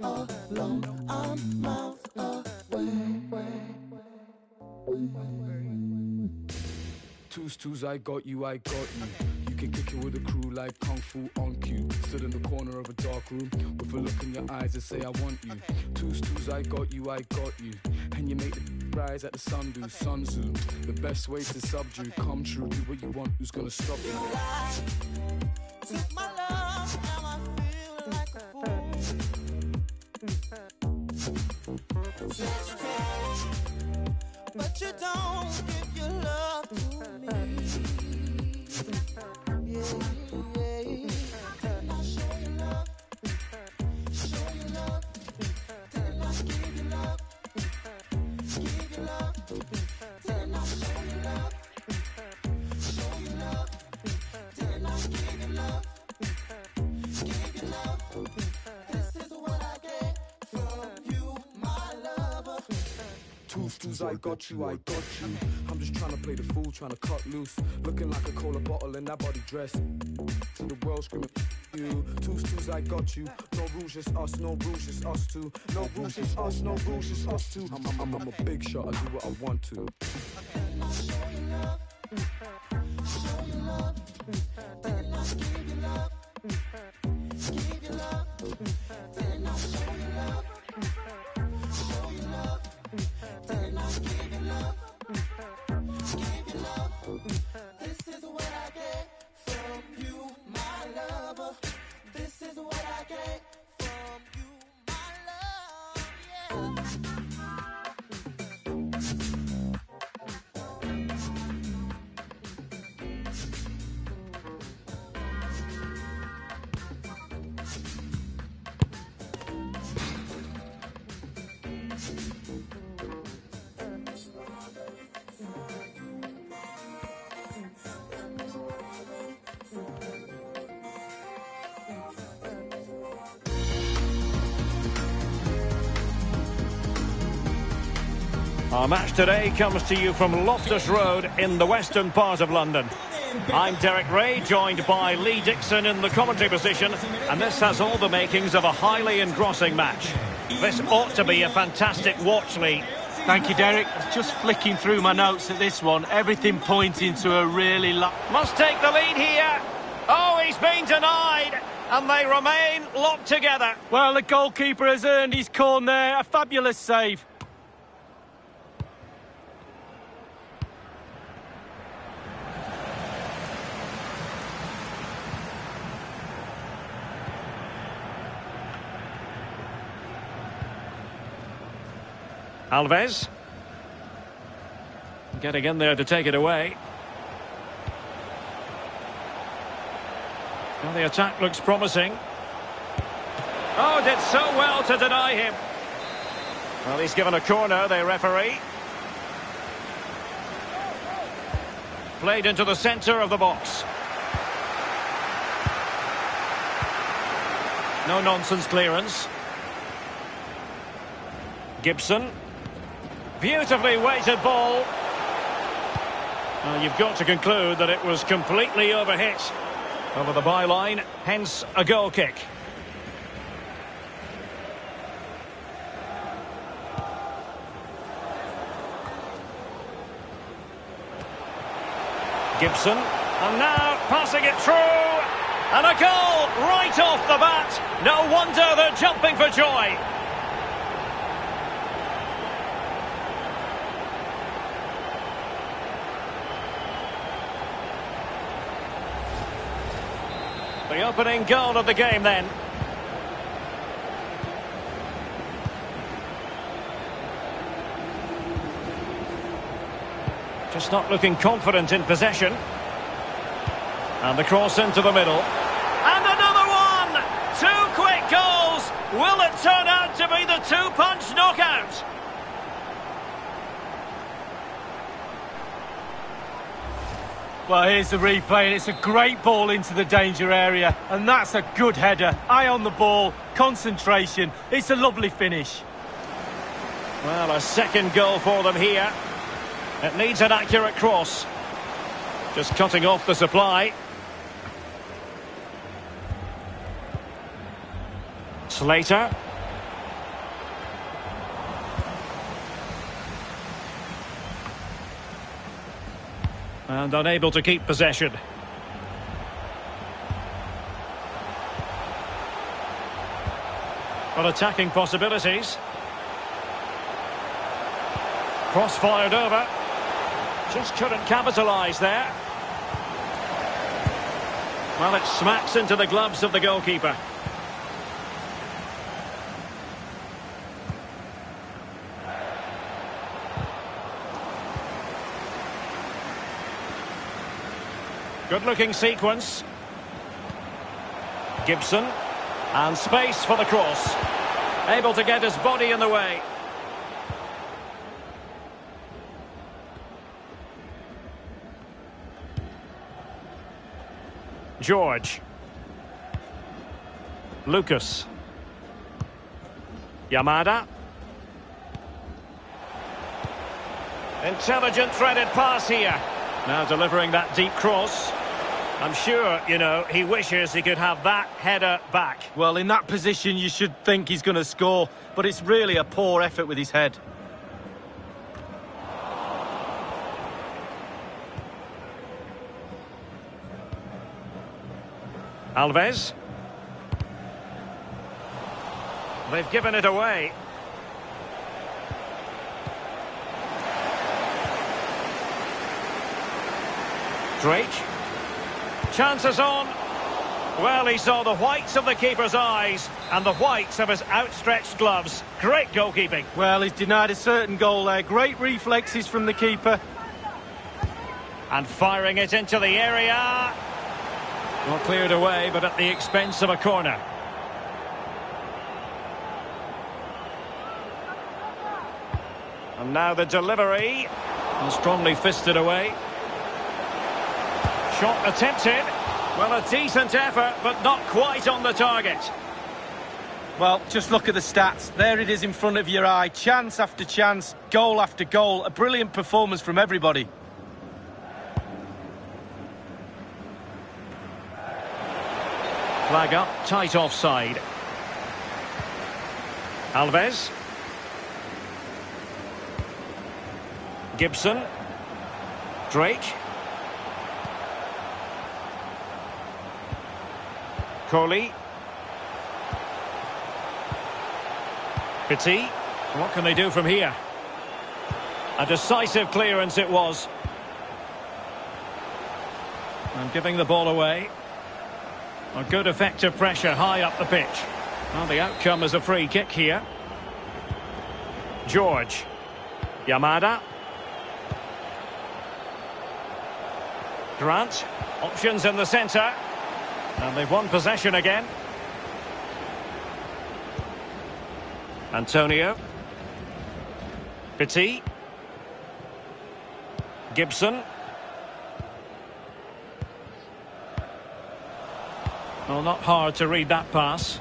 alone. I'm miles away. Twos, twos, I got you, I got you. You can kick it with a crew like Kung Fu on cue. Stood in the corner of a dark room with a look in your eyes that say, I want you. Twos, twos, I got you, I got you. And you make the rise at the sun do, sun zoo. The best way to subdue, come true. Do what you want, who's gonna stop you? Took my love, but you don't give your love to me. Twos, I got you, I got you. I'm just trying to play the fool, trying to cut loose. Looking like a cola bottle in that body dress. To the world screaming, you. Twos, twos, I got you. No rules, just us, no rules, just us two. No rules, just us, no rules, just us two. I'm, I'm, I'm a big shot, I do what I want to. Our match today comes to you from Loftus Road in the western part of London. I'm Derek Ray, joined by Lee Dixon in the commentary position, and this has all the makings of a highly engrossing match. This ought to be a fantastic watch, Lee. Thank you, Derek. Just flicking through my notes at this one. Everything pointing to a really... Must take the lead here. Oh, he's been denied, and they remain locked together. well, the goalkeeper has earned his corner there. A fabulous save. Alves. Getting in there to take it away. Well, the attack looks promising. Oh, did so well to deny him. Well, he's given a corner, the referee. Played into the centre of the box. No nonsense clearance. Gibson. Beautifully weighted ball. Well, you've got to conclude that it was completely overhit over the byline, hence a goal kick. Gibson, and now passing it through, and a goal right off the bat. No wonder they're jumping for joy. Opening goal of the game then. Just not looking confident in possession. And the cross into the middle. And another one! Two quick goals! Will it turn out to be the two-punch knockout? Well, here's the replay, and it's a great ball into the danger area. And that's a good header. Eye on the ball, concentration. It's a lovely finish. Well, a second goal for them here. It needs an accurate cross. Just cutting off the supply. Slater. And unable to keep possession. But attacking possibilities. Cross fired over. Just couldn't capitalise there. Well, it smacks into the gloves of the goalkeeper. Good looking sequence. Gibson. And space for the cross. Able to get his body in the way. George. Lucas. Yamada. Intelligent threaded pass here. Now delivering that deep cross. I'm sure, you know, he wishes he could have that header back. Well, in that position, you should think he's going to score, but it's really a poor effort with his head. Alves. They've given it away. Drake. Chances on. Well, he saw the whites of the keeper's eyes and the whites of his outstretched gloves. Great goalkeeping. Well, he's denied a certain goal there. Great reflexes from the keeper. And firing it into the area. Well, cleared away, but at the expense of a corner. And now the delivery. And strongly fisted away. Shot attempted. Well, a decent effort, but not quite on the target. Well, just look at the stats. There it is in front of your eye. Chance after chance, goal after goal. A brilliant performance from everybody. Flag up, tight offside. Alves. Gibson. Drake. Coley. Petit. What can they do from here? A decisive clearance it was. And giving the ball away. A good effective pressure high up the pitch. Well, the outcome is a free kick here. George. Yamada. Grant. Options in the centre. And they've won possession again. Antonio. Petit. Gibson. Well, not hard to read that pass.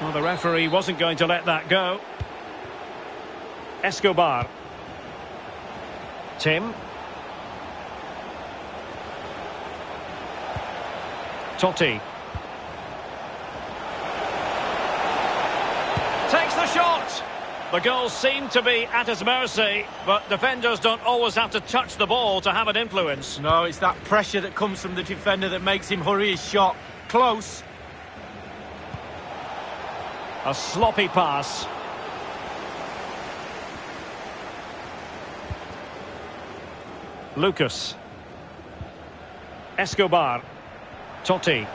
Well, the referee wasn't going to let that go. Escobar. Tim. Totti. Takes the shot! The goals seem to be at his mercy, but defenders don't always have to touch the ball to have an influence. No, it's that pressure that comes from the defender that makes him hurry his shot. Close. A sloppy pass. Lucas. Escobar. Totti.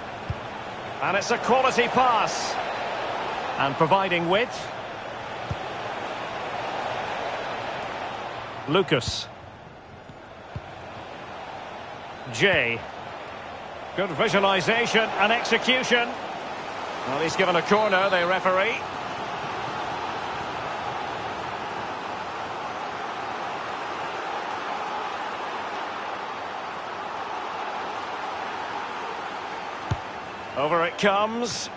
And it's a quality pass. And providing width. Lucas. Jay. Good visualisation and execution. Well, he's given a corner, the referee. Over it comes.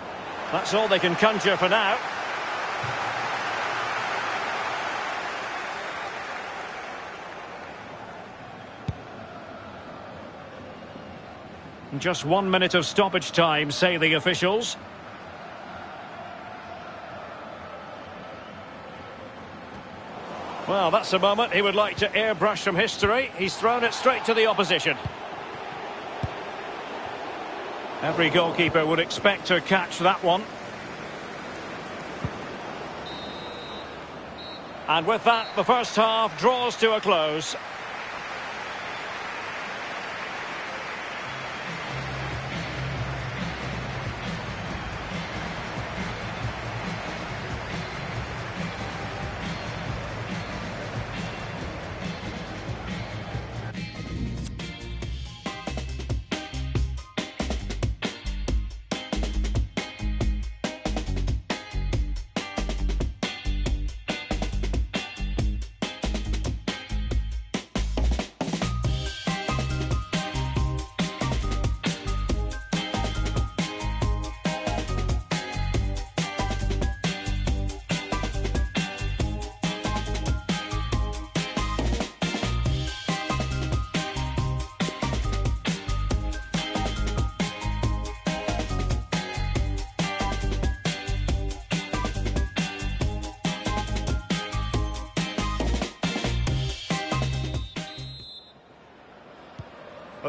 That's all they can conjure for now. Just one minute of stoppage time, say the officials. Well, that's a moment he would like to airbrush from history. He's thrown it straight to the opposition. Every goalkeeper would expect to catch that one. And with that, the first half draws to a close.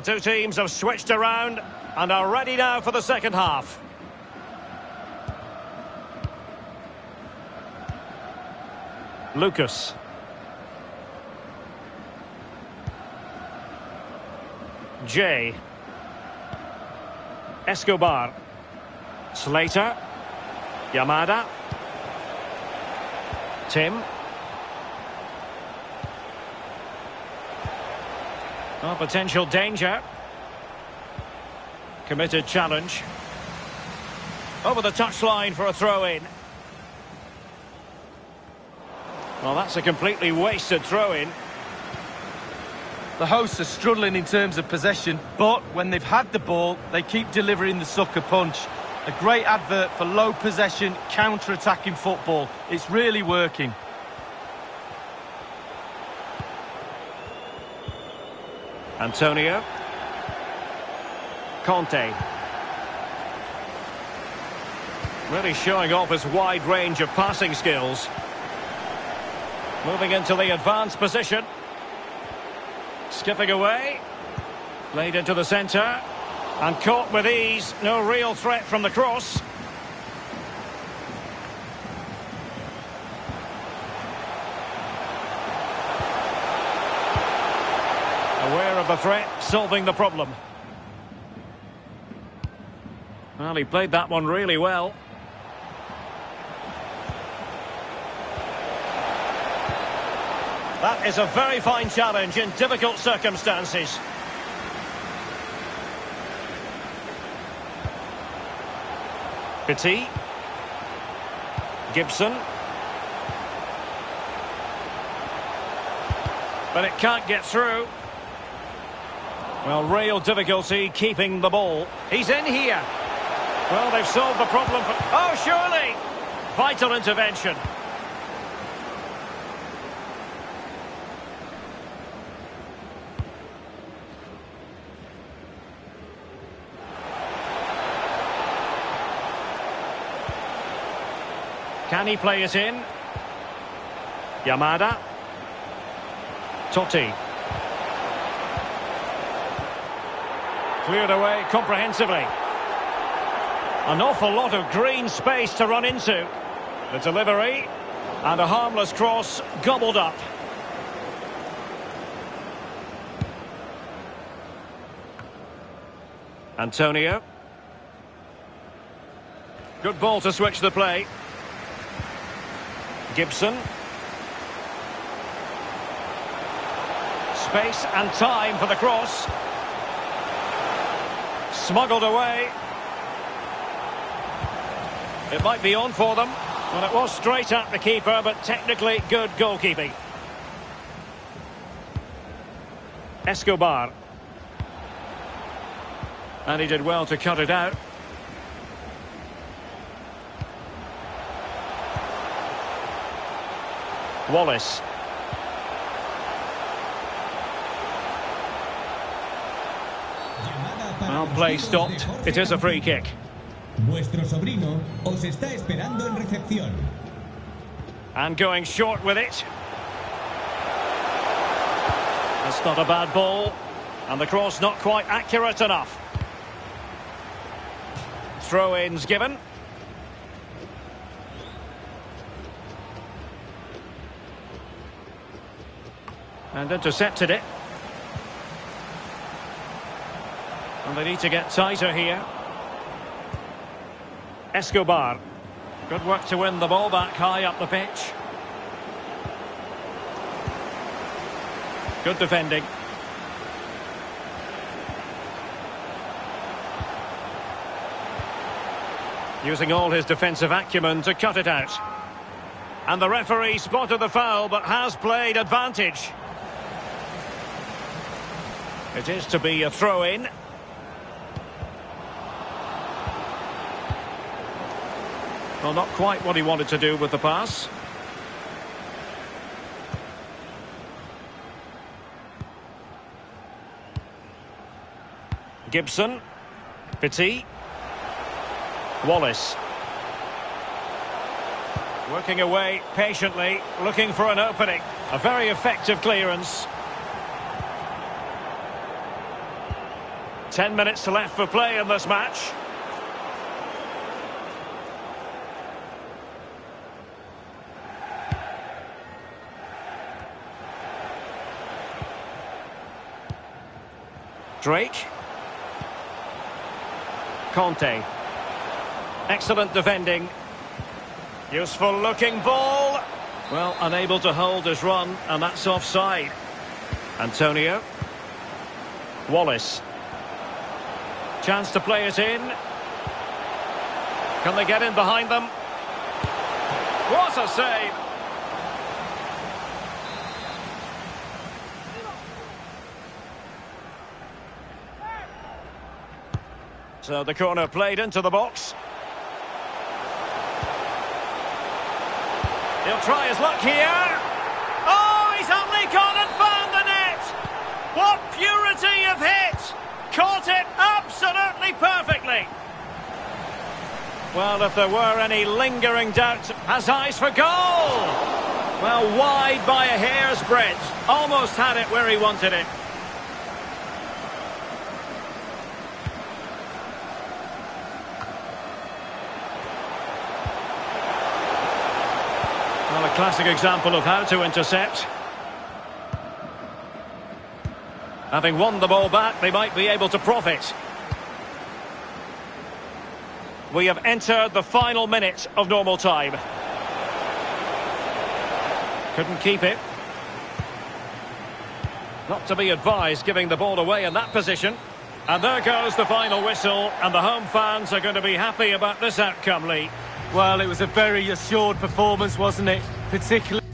Two teams have switched around and are ready now for the second half. Lucas. Jay. Escobar. Slater. Yamada. Tim. Potential danger. Committed challenge. Over the touchline for a throw-in. Well, that's a completely wasted throw-in. The hosts are struggling in terms of possession, but when they've had the ball, they keep delivering the sucker punch. A great advert for low possession, counter-attacking football. It's really working. Antonio. Conte. Really showing off his wide range of passing skills. Moving into the advanced position. Skipping away. Laid into the centre. And caught with ease. No real threat from the cross. The threat, solving the problem. Well, he played that one really well. That is a very fine challenge in difficult circumstances. Petit. Gibson. But it can't get through. Well, real difficulty keeping the ball. He's in here. Well, they've solved the problem. For... Oh, surely! Vital intervention. Can he play it in? Yamada. Totti. Cleared away comprehensively. An awful lot of green space to run into. The delivery and a harmless cross gobbled up. Antonio. Good ball to switch the play. Gibson. Space and time for the cross. Smuggled away. It might be on for them. Well, it was straight at the keeper, but technically good goalkeeping. Escobar. And he did well to cut it out. Wallace. Well, play stopped. It is a free kick. Vuestro sobrino os está esperando en recepción. And going short with it. That's not a bad ball. And the cross not quite accurate enough. Throw-ins given. And intercepted it. And they need to get tighter here. Escobar. Good work to win the ball back high up the pitch. Good defending. Using all his defensive acumen to cut it out. And the referee spotted the foul but has played advantage. It is to be a throw-in. Well, not quite what he wanted to do with the pass. Gibson. Petit. Wallace. Working away patiently, looking for an opening. A very effective clearance. Ten minutes left for play in this match. Drake. Conte. Excellent defending. Useful looking ball. Well, unable to hold his run, and that's offside. Antonio. Wallace. Chance to play it in. Can they get in behind them? What a save! So the corner played into the box. He'll try his luck here. Oh, he's only gone and found the net! What purity of hit! Caught it absolutely perfectly. Well, if there were any lingering doubts, has eyes for goal! Well, wide by a hair's breadth. Almost had it where he wanted it. Classic example of how to intercept. Having won the ball back, they might be able to profit. We have entered the final minute of normal time. Couldn't keep it. Not to be advised giving the ball away in that position. And there goes the final whistle, and the home fans are going to be happy about this outcome, Lee. Well, it was a very assured performance, wasn't it? particular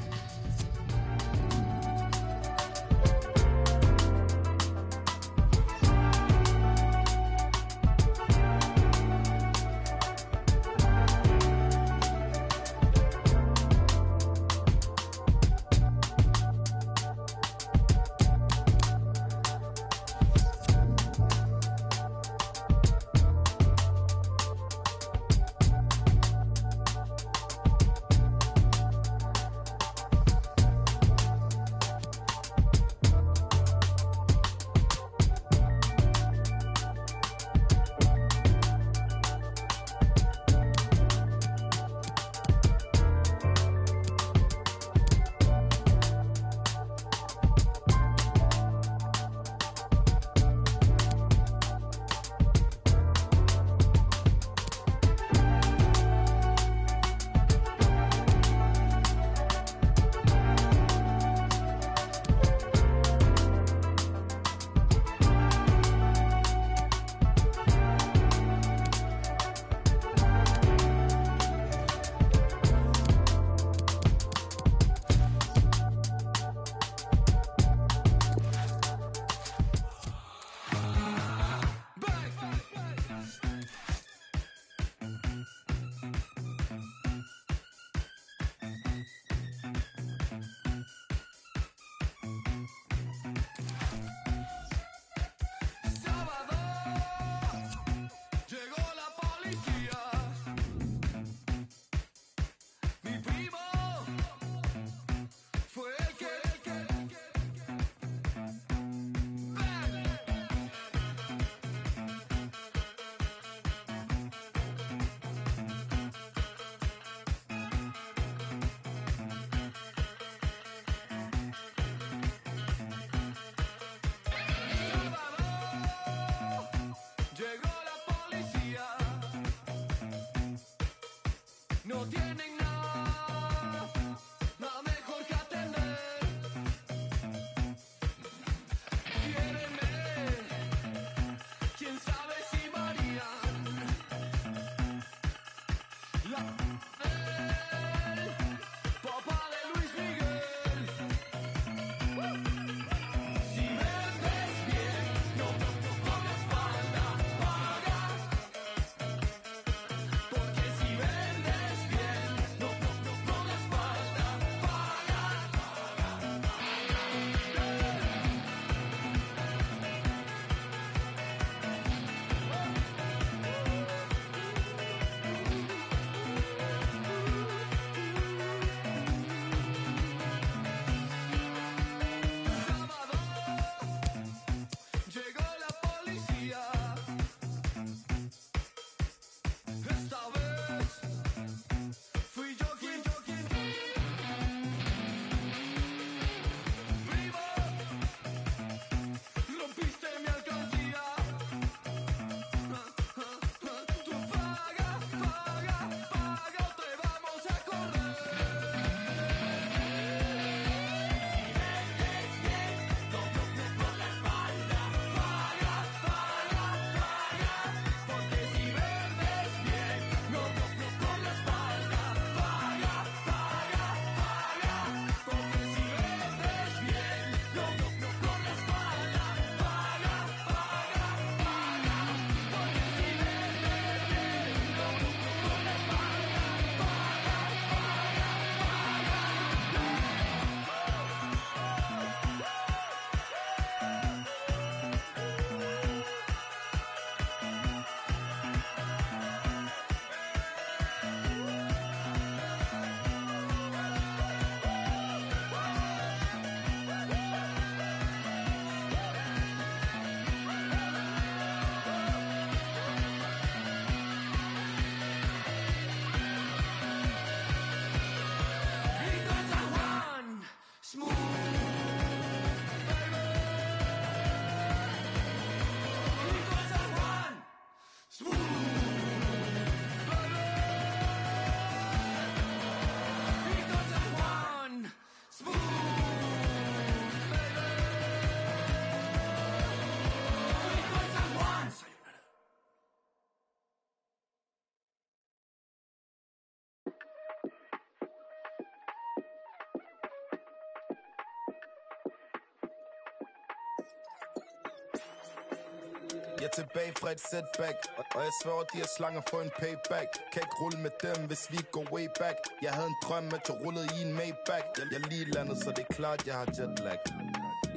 Jeg er tilbage fra et setback Og jeg sværger, de er slanger for en payback. Kan ikke rulle med dem, hvis vi går way back. Jeg havde en drøm, at jeg rullede i en Maybach Jeg, jeg lige landet, så det er klart, jeg har jetlag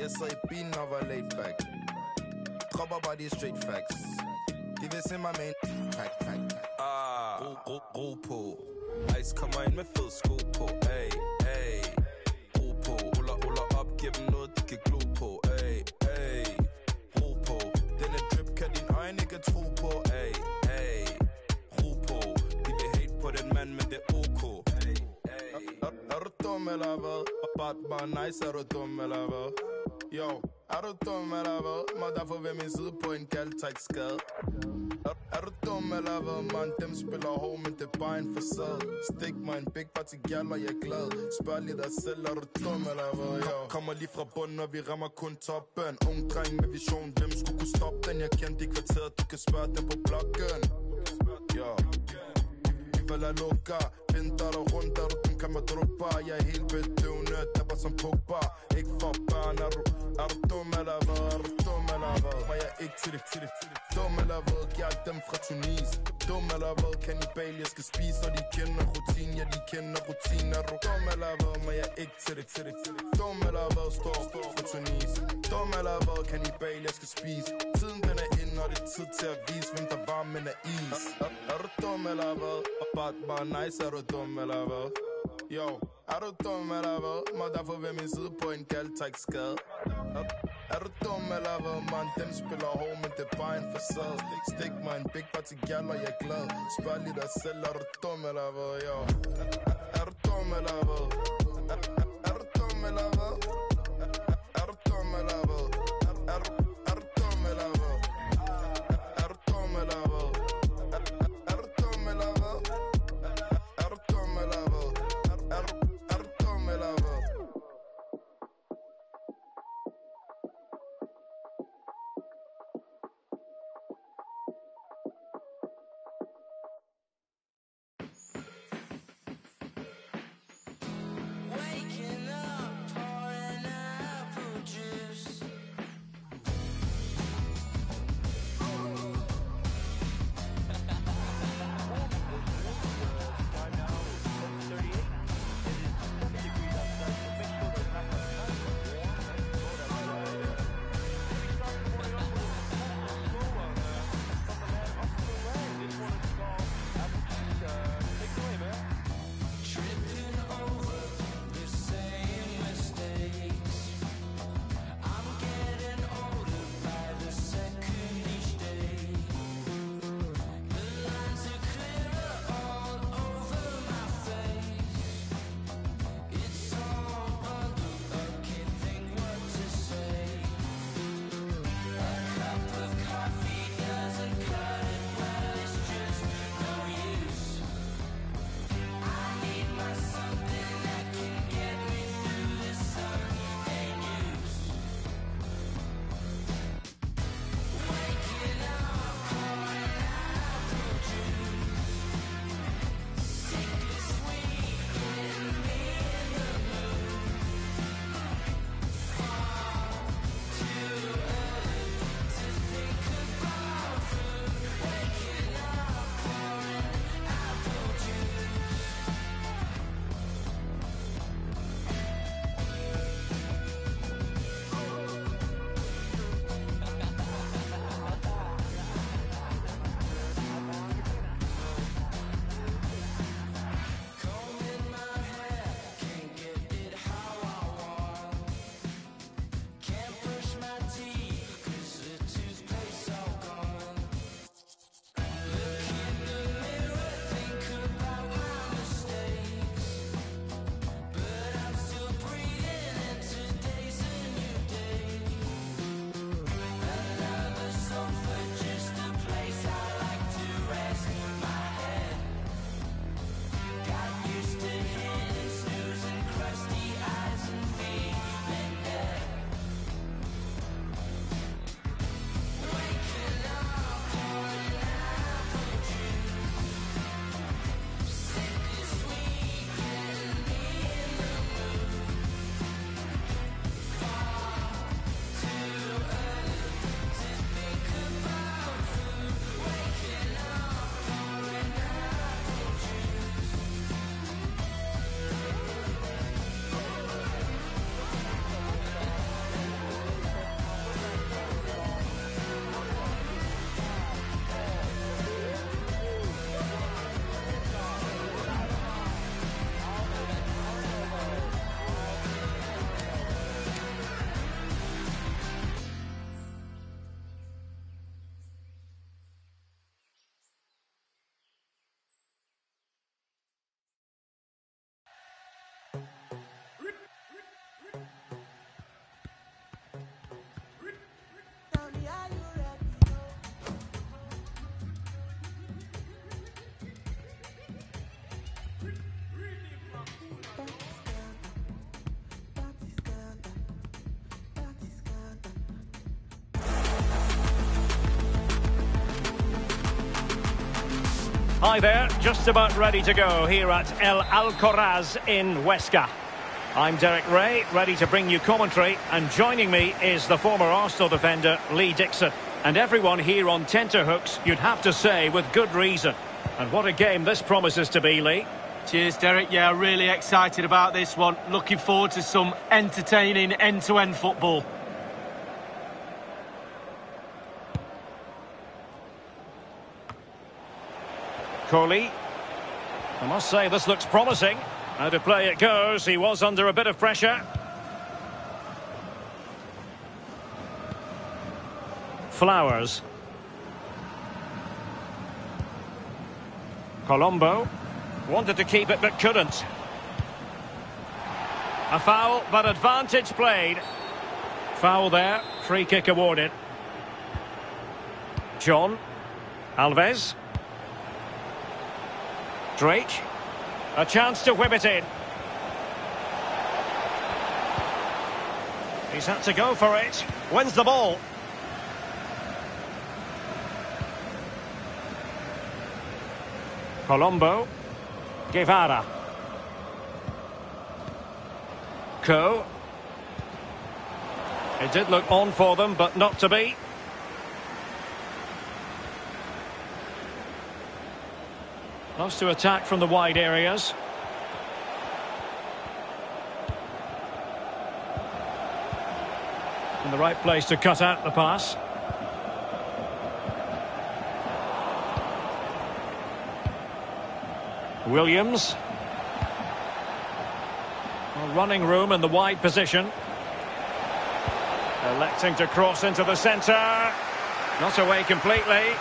Jeg sad i bilen og var laid back. Dropper bare de straight facts. De vil se mig med en pack, pack. Ah, ro, ro, ro på Ice kommer ind med fed sko nice, er du dum eller hvad? Jo, er du dum eller hvad? Må derfor ved min side på en kald tak skade er, er du dum eller hvad, man? Dem spiller hård, men det er bare en facade Stik mig en big party gal, og jeg er glad Spørg lige dig selv, er du dum eller hvad, jo? Kommer lige fra bunden, og vi rammer kun toppen Ung dreng med vision, hvem skulle kunne stoppe den? Jeg kendte i kvarteret, du kan spørge dem på blokken Yo falder lukker Vinter dig rundt, er du den kan man droppe Jeg er helt bedøvende, der dabber som Pogba Ikke for børn, er du, er du dum eller hvad? Er du dum eller hvad? Var jeg ikke til det, til det, til det Dum eller hvad? Jeg er dem fra Tunis Dum eller hvad? Kannibal, jeg skal spise Og de kender rutin, ja de kender rutin Er du dum eller hvad? Var jeg ikke til det, til det, til det Dum eller hvad? Står står fra Tunis Dum eller hvad? Kannibal, jeg skal spise Tiden den er inde, og det er tid til at vise Hvem der var, men er is Er, Er, er du dum eller hvad? Bare, bare nice, er du dum eller hvad? Yo, er du dum eller hvad? Må derfor ved min side på en kaldtræk skade er, er du dum eller hvad? Man, dem spiller hård, men det er bare en facade Stik mig en big party gal, og jeg er glad Spørg lige dig selv, er du dum eller hvad? Yo, er, er, er du dum eller hvad? Hi there, just about ready to go here at El Alcoraz in Huesca. I'm Derek Ray, ready to bring you commentary, and joining me is the former Arsenal defender Lee Dixon. And everyone here on tenterhooks, you'd have to say, with good reason. And what a game this promises to be, Lee. Cheers, Derek. Yeah, really excited about this one. Looking forward to some entertaining end-to-end football. Coley. I must say, this looks promising. How to play it goes. He was under a bit of pressure. Flowers. Colombo. Wanted to keep it but couldn't. A foul, but advantage played. Foul there. Free kick awarded. John. Alves. Drake. A chance to whip it in. He's had to go for it. Wins the ball. Colombo. Guevara. Co. It did look on for them, but not to be. Loves to attack from the wide areas. In the right place to cut out the pass. Williams. Well, running room in the wide position. Electing to cross into the centre. Not away completely.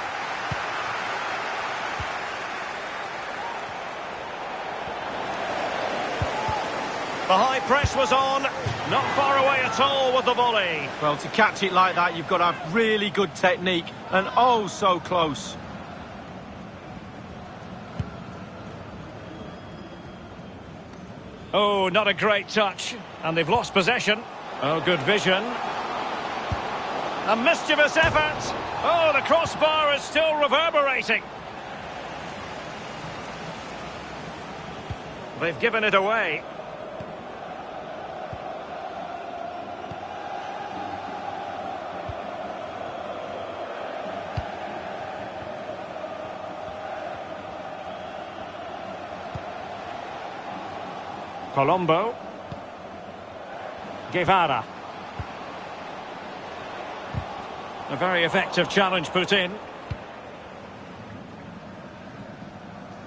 Press was on. Not far away at all with the volley. Well, to catch it like that, you've got to have really good technique. And oh, so close. Oh, not a great touch. And they've lost possession. Oh, good vision. A mischievous effort. Oh, the crossbar is still reverberating. They've given it away. Colombo. Guevara. A very effective challenge put in.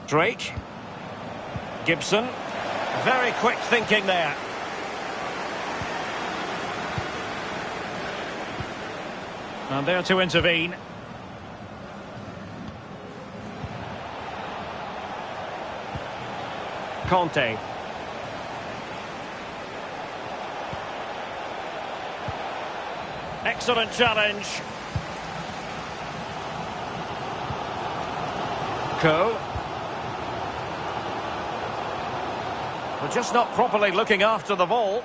Drake. Gibson. Very quick thinking there. And there to intervene. Conte. Excellent challenge. Co. We're just not properly looking after the ball.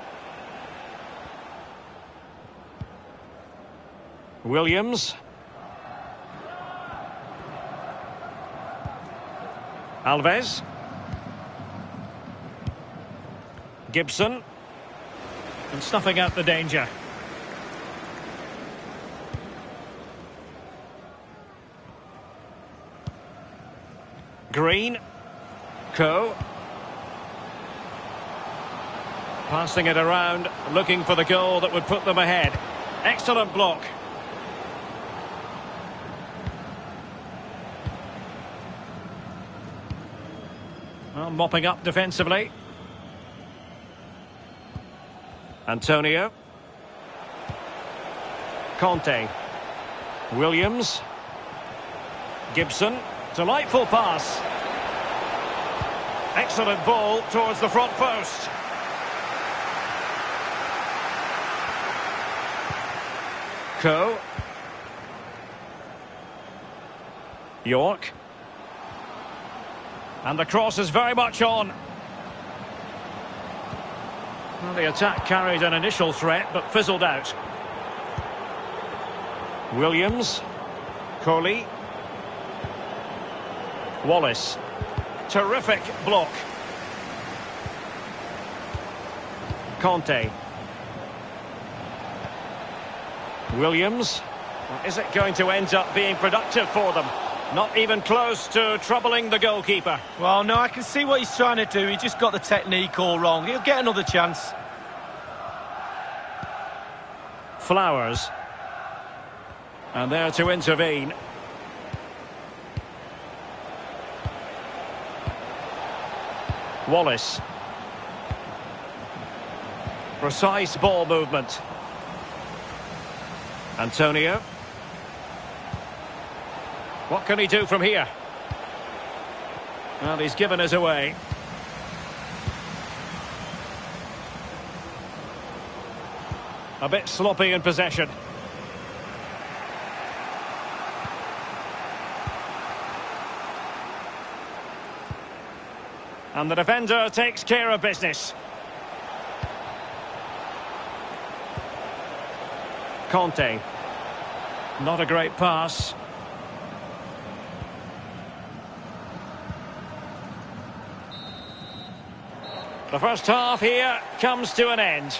Williams. Alves. Gibson. And snuffing out the danger. Green. Co. Passing it around, looking for the goal that would put them ahead. Excellent block. Well, mopping up defensively. Antonio. Conte. Williams. Gibson. Delightful pass. Excellent ball towards the front post. Co. York. And the cross is very much on. Well, the attack carried an initial threat, but fizzled out. Williams. Coley. Wallace. Terrific block. Conte. Williams. Is it going to end up being productive for them? Not even close to troubling the goalkeeper. Well, no, I can see what he's trying to do. He just got the technique all wrong. He'll get another chance. Flowers. And there to intervene. Wallace. Precise ball movement. Antonio. What can he do from here? Well, he's given us away. A bit sloppy in possession. And the defender takes care of business. Conte. Not a great pass. The first half here comes to an end.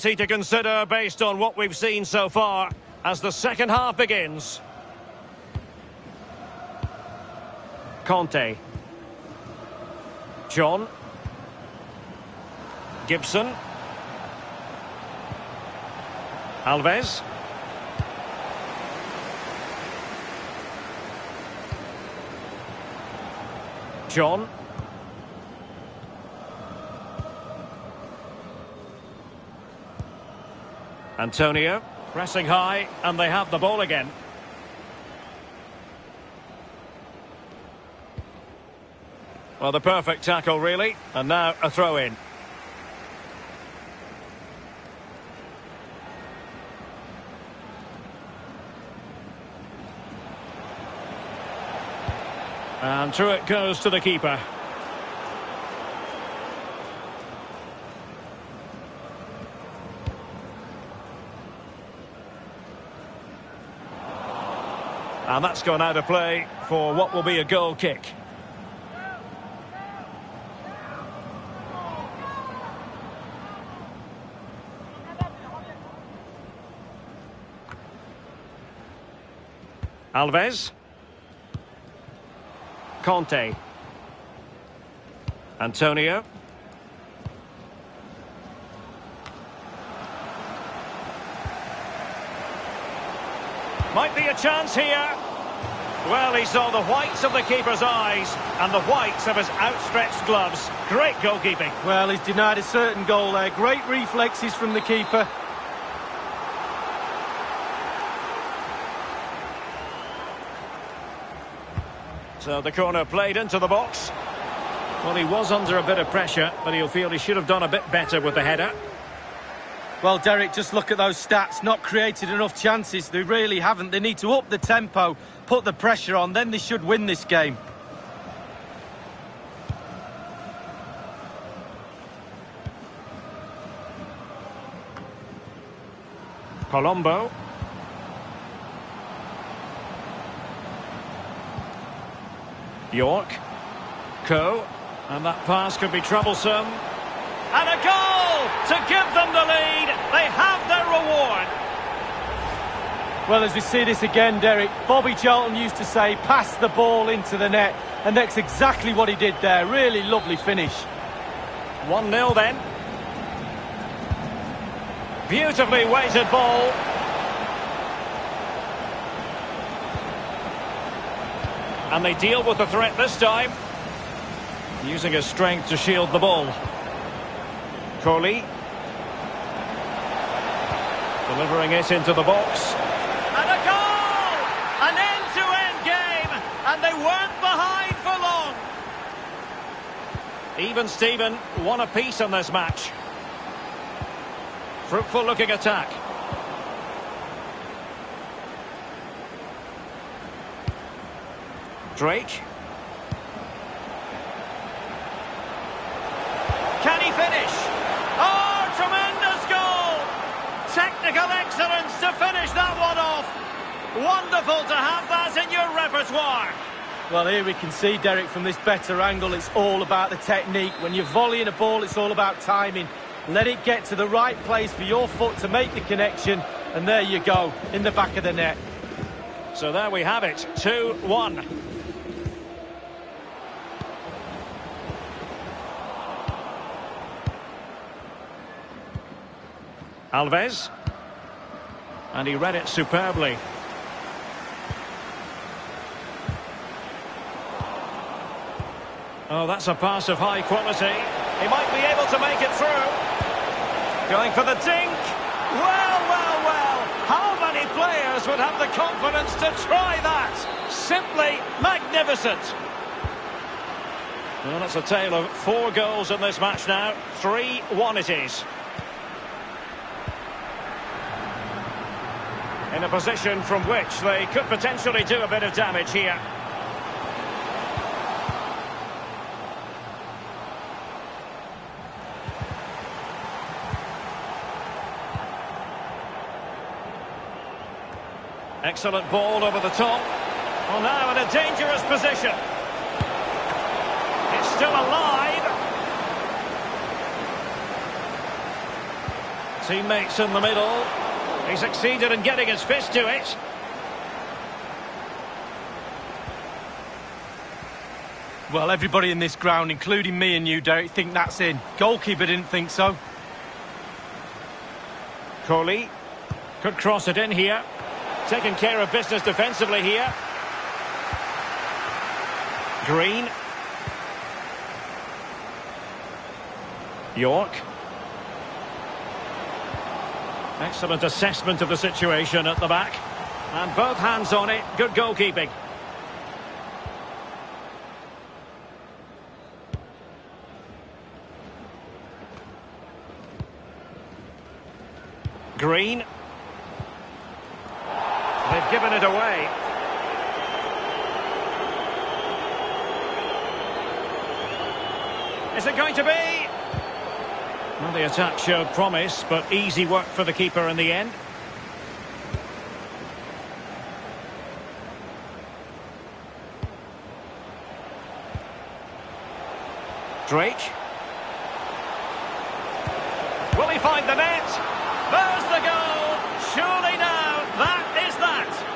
Plenty to consider based on what we've seen so far as the second half begins. Conte. John. Gibson. Alves. John. Antonio pressing high and they have the ball again. Well, the perfect tackle, really. And now a throw in. And through it goes to the keeper. And that's gone out of play for what will be a goal kick. Alves. Conte. Antonio. Might be a chance here. Well, he saw the whites of the keeper's eyes and the whites of his outstretched gloves. Great goalkeeping. Well, he's denied a certain goal there. Great reflexes from the keeper. So the corner played into the box. Well, he was under a bit of pressure, but he'll feel he should have done a bit better with the header. Well, Derek, just look at those stats. Not created enough chances. They really haven't. They need to up the tempo, put the pressure on, then they should win this game. Colombo. York. Co. And that pass could be troublesome. And a goal to give them the lead. They have their reward. Well, as we see this again, Derek, Bobby Charlton used to say, pass the ball into the net, and that's exactly what he did there. Really lovely finish. 1-0 then. Beautifully weighted ball. And they deal with the threat this time. Using his strength to shield the ball. Coley. Delivering it into the box. And a goal! An end-to-end game! And they weren't behind for long. Even Steven, one apiece on this match. Fruitful looking attack. Drake. Can he finish? Oh, tremendous goal! Technical excellence to finish that one off. Wonderful to have that in your repertoire. Well, here we can see, Derek, from this better angle, it's all about the technique. When you're volleying a ball, it's all about timing. Let it get to the right place for your foot to make the connection, and there you go, in the back of the net. So there we have it, 2-1. Alves. And he read it superbly. Oh, that's a pass of high quality. He might be able to make it through. Going for the dink. Well, well, well. How many players would have the confidence to try that? Simply magnificent. Well, that's a tale of four goals in this match now. 3-1 it is. In a position from which they could potentially do a bit of damage here. Excellent ball over the top. Well, now in a dangerous position. It's still alive. Teammates in the middle. He succeeded in getting his fist to it. Well, everybody in this ground, including me and you, Derek, think that's in. Goalkeeper didn't think so. Coley could cross it in here. Taking care of business defensively here. Green. York. Excellent assessment of the situation at the back. And both hands on it. Good goalkeeping. Green. They've given it away. Is it going to be? Well, the attack showed promise, but easy work for the keeper in the end. Drake. Will he find the net? There's the goal! Surely now, that is that!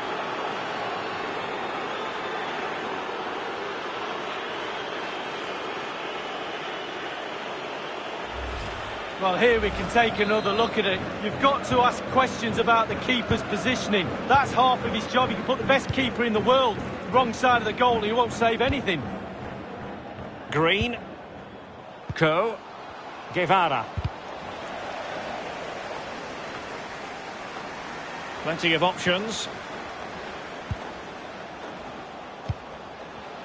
Well, here we can take another look at it. You've got to ask questions about the keeper's positioning. That's half of his job. You can put the best keeper in the world wrong side of the goal and he won't save anything. Green. Co. Guevara. Plenty of options.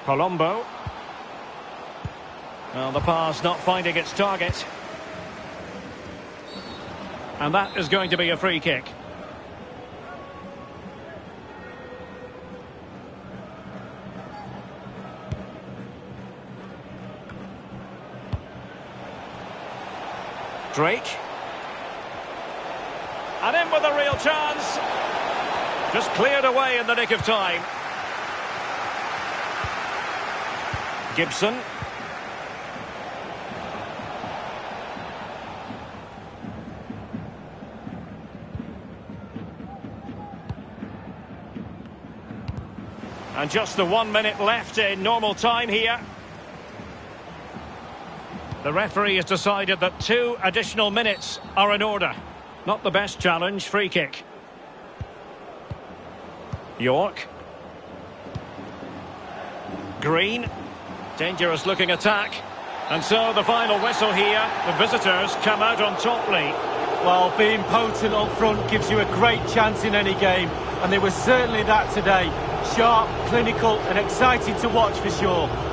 Colombo. Well, the pass not finding its target. And that is going to be a free kick. Drake. And in with a real chance. Just cleared away in the nick of time. Gibson. And just the one minute left in normal time here. The referee has decided that two additional minutes are in order. Not the best challenge, free kick. York. Green. Dangerous looking attack. And so the final whistle here. The visitors come out on top, Lee. Well, being potent up front gives you a great chance in any game, and they were certainly that today. Sharp, clinical, and exciting to watch for sure.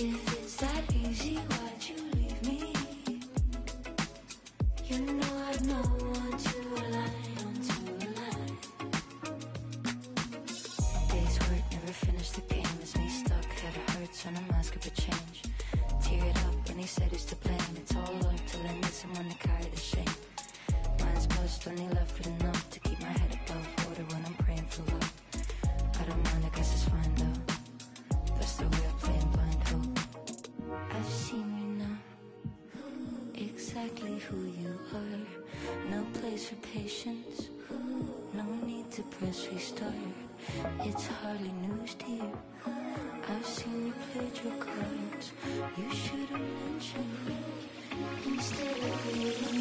If it's that easy, why? exactly who you are. No place for patience, no need to press restart. It's hardly news to you. I've seen you played your cards. You should have mentioned me instead of leaving.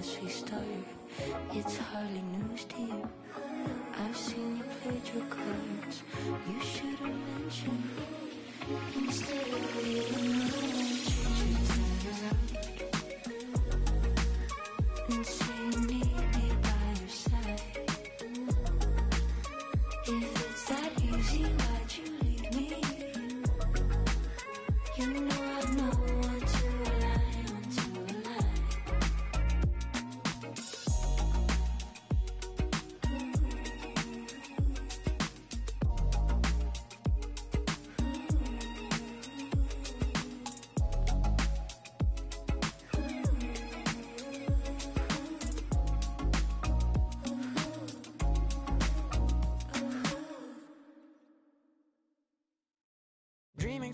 as we start. It's hardly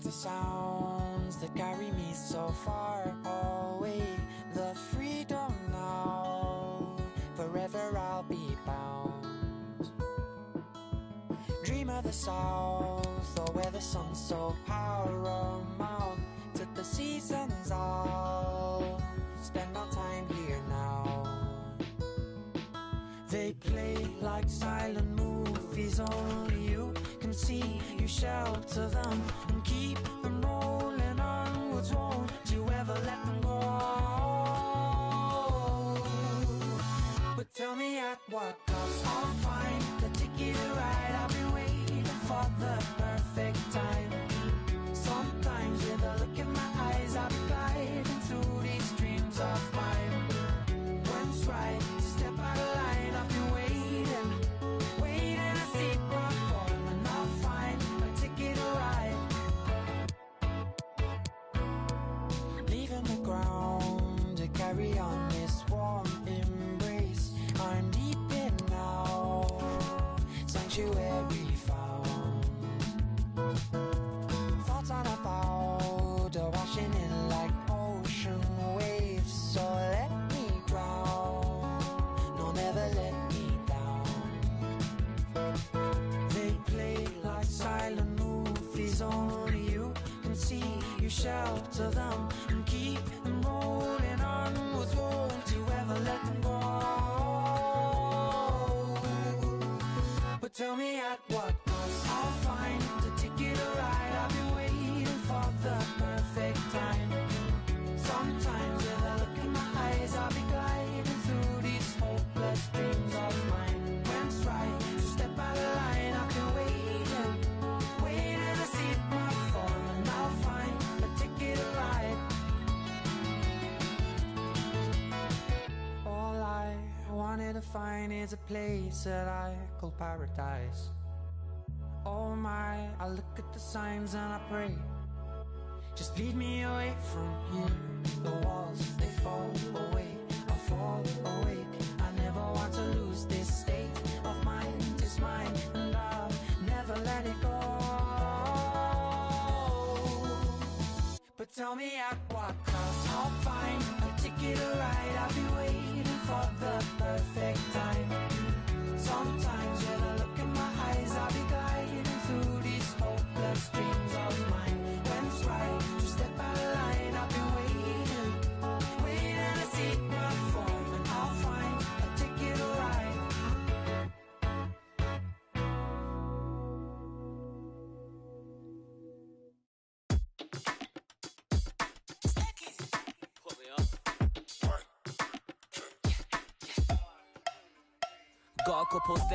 the sounds that carry me so far away. The freedom now, forever I'll be bound. Dream of the south, or where the sun's so paramount. To the seasons all, spend our time here now. They play like silent movies only. you to find is a place that I call paradise. Oh my, I look at the signs and I pray. Just lead me away from here. The walls, they fall away. I fall awake. I never want to lose this state of mind. It's mine and I'll never let it go. But tell me at what cost. I'll find a ticket to ride. I'll be waiting the perfect time. Sometimes with a look in my eyes, I'll be gliding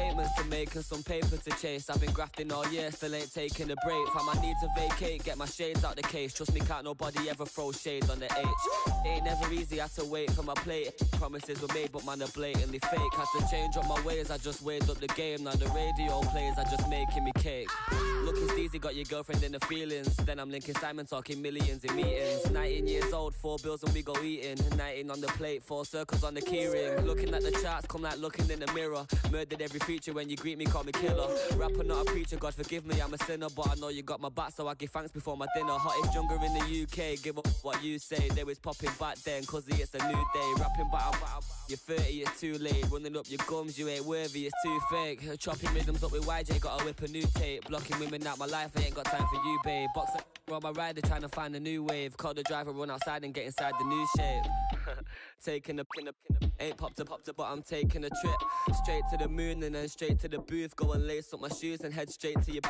statements to make and some paper to chase. I've been grafting all year, still ain't taking a break. Find my need to vacate, get my shades out the case. Trust me, can't nobody ever throw shade on the H. Ain't never easy, I had to wait for my plate. Promises were made, but man, are blatantly fake. Had to change up my ways, I just weighed up the game. Now the radio plays, I just making me cake. Looking steezy, got your girlfriend in the feelings. Then I'm linking Simon, talking millions in meetings. 19 years old, four bills and we go eating. 19 on the plate, four circles on the keyring. Looking at the charts, come like looking in the mirror. Murdered every feature when you greet me, call me killer. Rapper, not a preacher, God forgive me, I'm a sinner. But I know you got my back, so I give thanks before my dinner. Hottest younger in the UK, give up what you say. They was popping back then, cause it's a new day. Rapping battle, battle. You're 30, it's too late. Running up your gums, you ain't worthy, it's too fake. Chopping rhythms up with YJ, gotta whip a new tape. Blocking women out my life, I ain't got time for you, babe. Boxer on my rider, trying to find a new wave. Call the driver, run outside and get inside the new shape. Taking a pin, a ain't popped up, popped up, but I'm taking a trip straight to the moon and then straight to the booth. Go and lace up my shoes and head straight to your.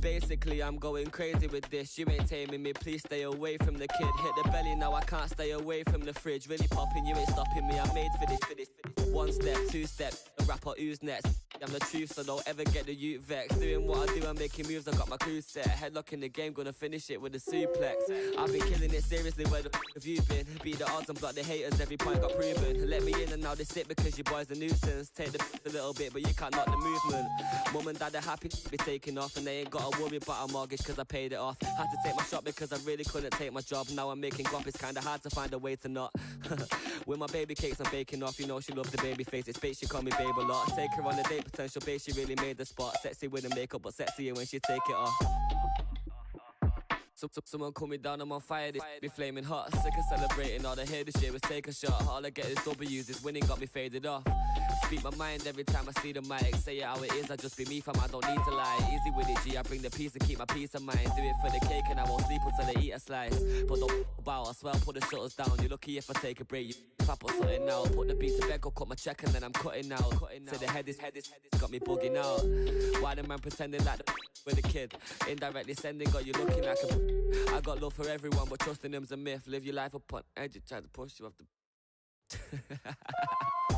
Basically, I'm going crazy with this. You ain't taming me, please stay away from the kid. Hit the belly now, I can't stay away from the fridge. Really popping, you ain't stopping me. I'm made for this, for this, for this. One step, two step, the rapper who's next. I'm the truth, so don't ever get the youth vexed. Doing what I do, I'm making moves, I got my crew set. Headlock in the game, gonna finish it with a suplex. I've been killing it seriously, where the f have you been? Beat the odds and block the haters, every point got proven. Let me in and now they sit because your boy's a nuisance. Take the f- a little bit, but you can't knock the movement. Mum and dad are happy be taking off, and they ain't gotta worry about a mortgage cause I paid it off. Had to take my shot because I really couldn't take my job. Now I'm making guap, it's kinda hard to find a way to not. With my baby cakes, I'm baking off. You know she love the baby face. It's bait, she call me babe a lot. Take her on a date, potential bait, she really made the spot. Sexy with the makeup, but sexier when she take it off. So, so, someone call me down, I'm on fire. This be flaming hot. Sick of celebrating. All I hear this year was take a shot. All I get is W's. This winning got me faded off. Speak my mind every time I see the mic. Say it how it is. I just be me, fam. I don't need to lie. Easy with it, G. I bring the peace and keep my peace of mind. Do it for the cake and I won't sleep until they eat a slice. But don't bow. I swear I'll put the shutters down. You're lucky if I take a break. You if I put something out. Put the beat to bed, go cut my check and then I'm cutting out. Cutting Say the head is head is head is got me bugging out. Why the man pretending like the with a kid? Indirectly sending got you looking like a. I got love for everyone, but trusting them's a myth. Live your life upon edge, it try to push you off the.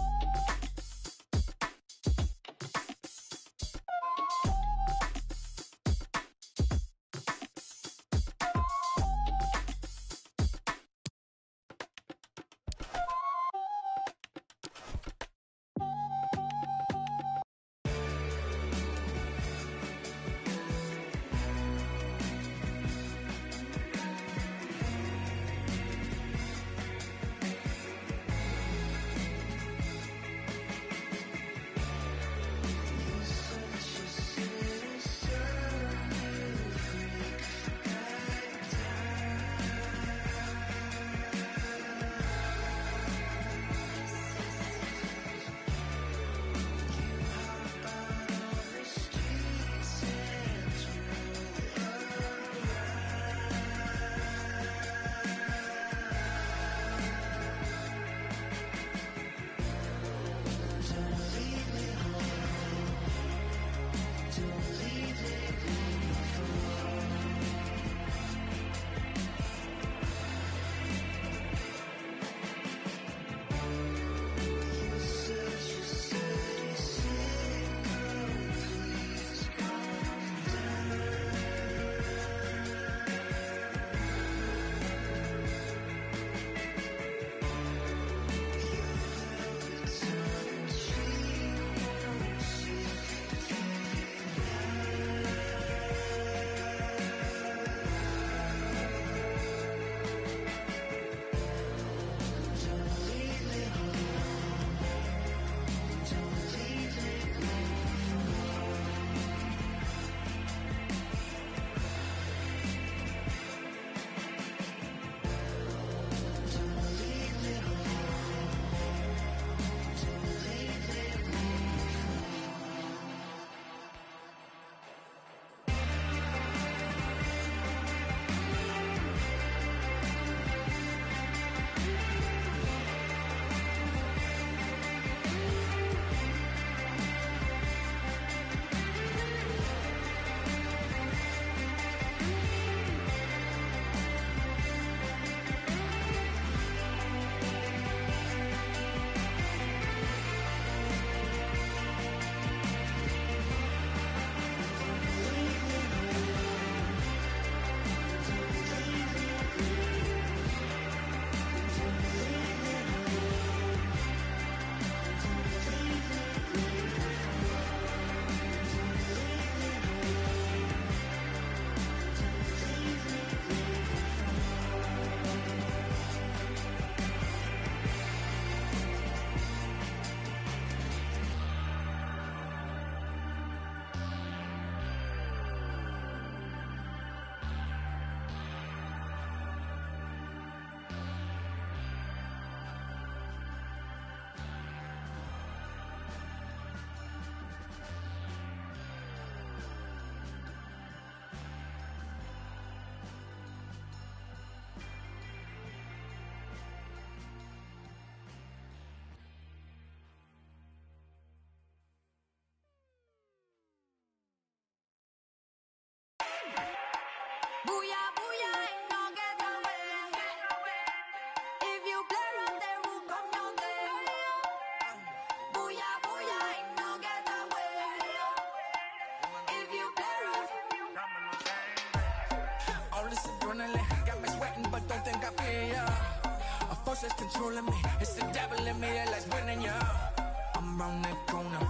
controlling me. It's the devil in me that likes winning Yeah, I'm round that corner.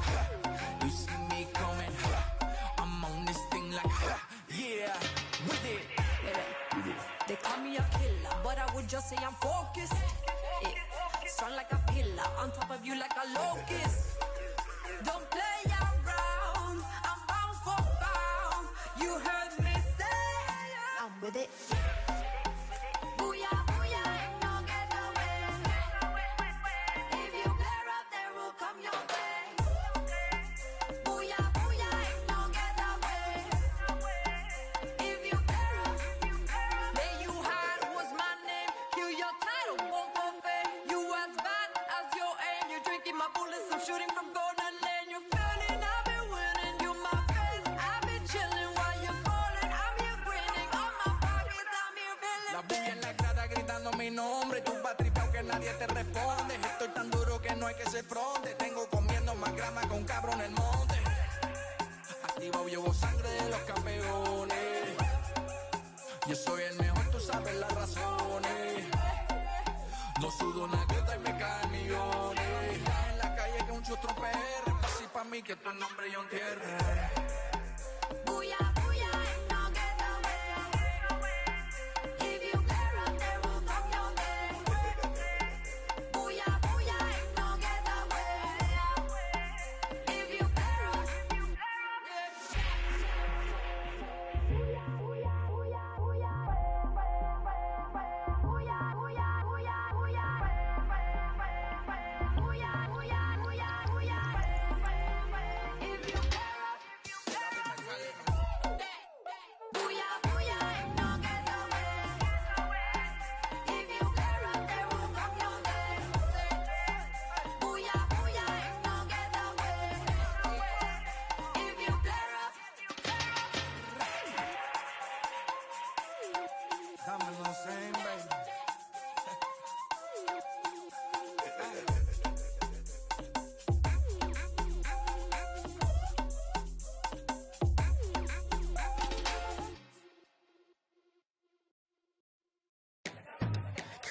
You see me coming. I'm on this thing like, yeah, with it. They call me a killer, but I would just say I'm focused. Yeah. Strong like a pillar, on top of you like a locust. Don't play around, I'm bound for bound. You heard me say, I'm with it.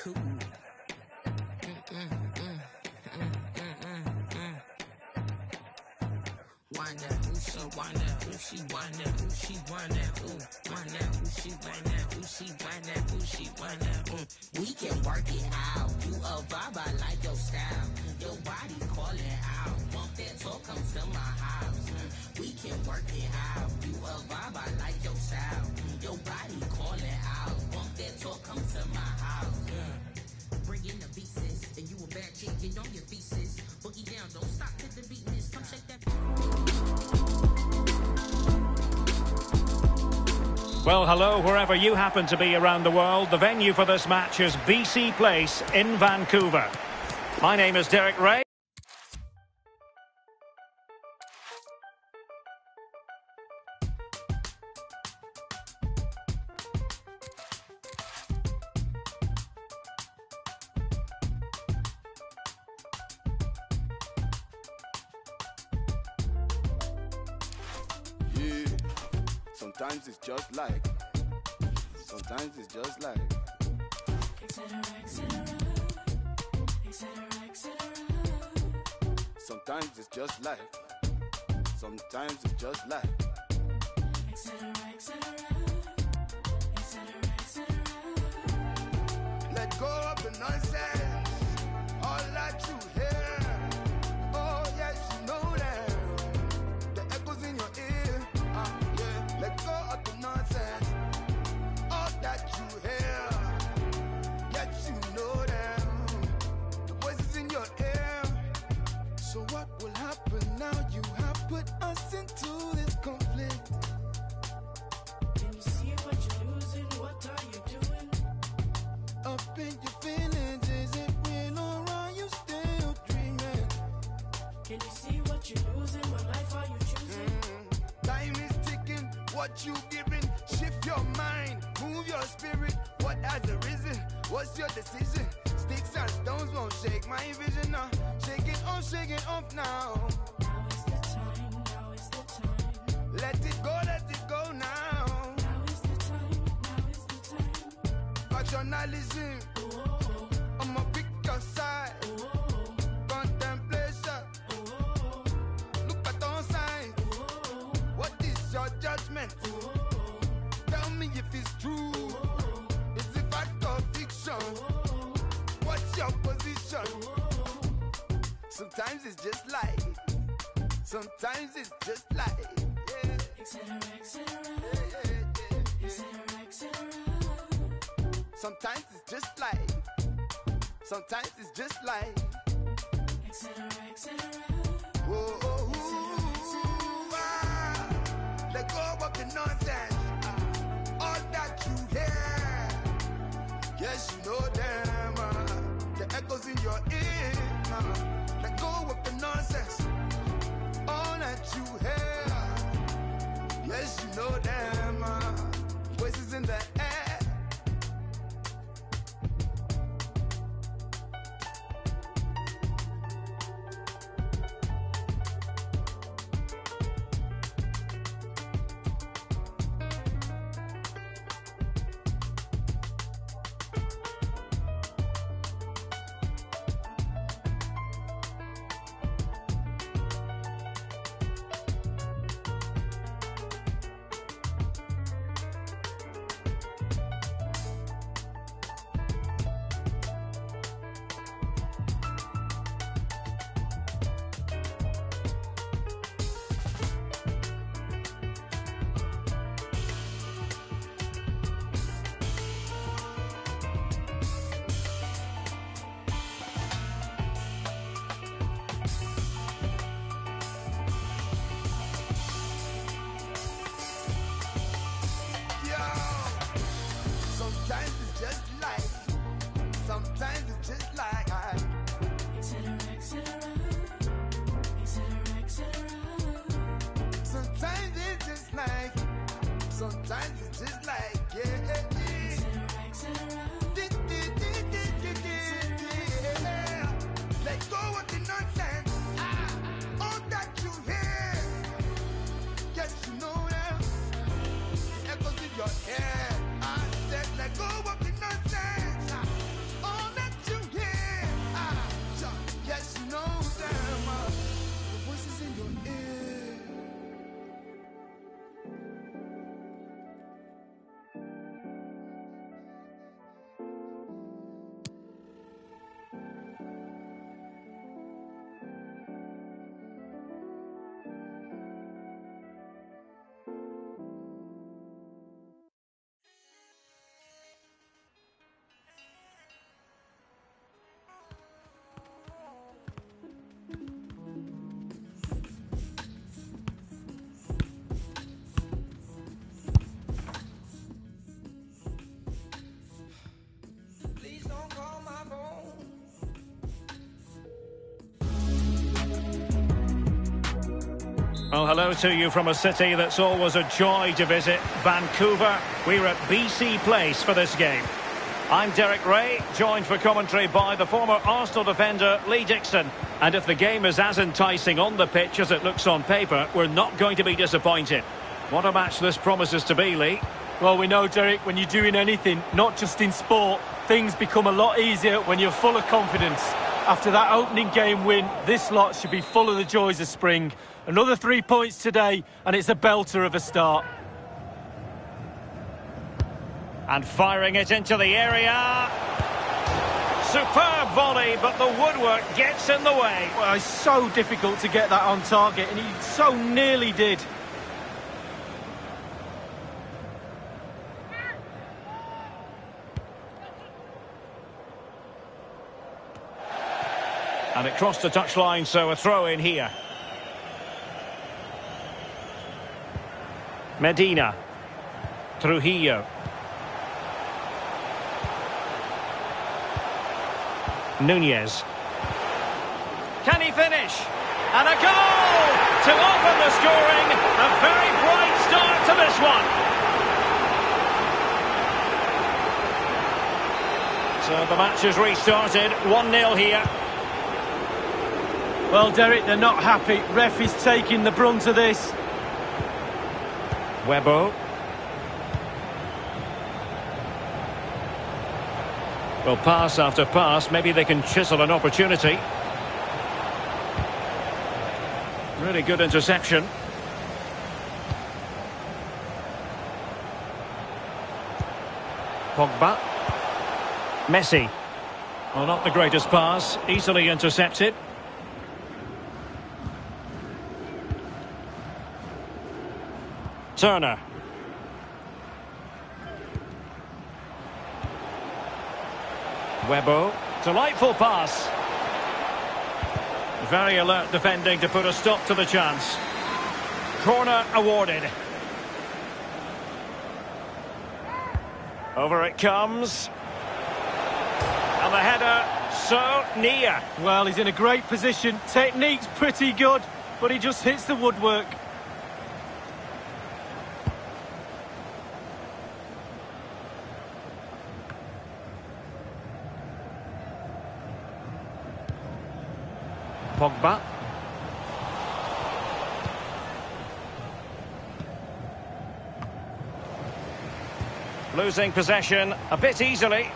cool. Mm, mm, Wind that, ooh, she wind that, ooh, she wind that, ooh, she wind that, ooh, wind that, ooh, she wind that, ooh, she wind that, ooh, she wind that, ooh. We can work it out. You a vibe, I like your style. Your body calling out. Want that talk, come to my house. Mm. We can work it out. You down. Don't stop the beat. Come that. Well, hello, wherever you happen to be around the world. The venue for this match is BC Place in Vancouver. My name is Derek Rae. Well, hello to you from a city that's always a joy to visit, Vancouver. We're at BC Place for this game. I'm Derek Rae, joined for commentary by the former Arsenal defender Lee Dixon. And if the game is as enticing on the pitch as it looks on paper, we're not going to be disappointed. What a match this promises to be, Lee. Well, we know, Derek, when you're doing anything, not just in sport, things become a lot easier when you're full of confidence. After that opening game win, this lot should be full of the joys of spring. Another three points today, and it's a belter of a start. And firing it into the area. Superb volley, but the woodwork gets in the way. Well, it's so difficult to get that on target, and he so nearly did. And it crossed the touchline, so a throw in here. Medina. Trujillo. Nunez. Can he finish? And a goal to open the scoring. A very bright start to this one. So the match has restarted. 1-0 here. Well, Derek, they're not happy. Ref is taking the brunt of this. Webo. Well, pass after pass, maybe they can chisel an opportunity. Really good interception. Pogba. Messi. Well, not the greatest pass, easily intercepted. Turner. Webbo. Delightful pass. Very alert defending to put a stop to the chance. Corner awarded. Over it comes. And the header so near. Well, he's in a great position. Technique's pretty good, but he just hits the woodwork. Pogba. Losing possession a bit easily.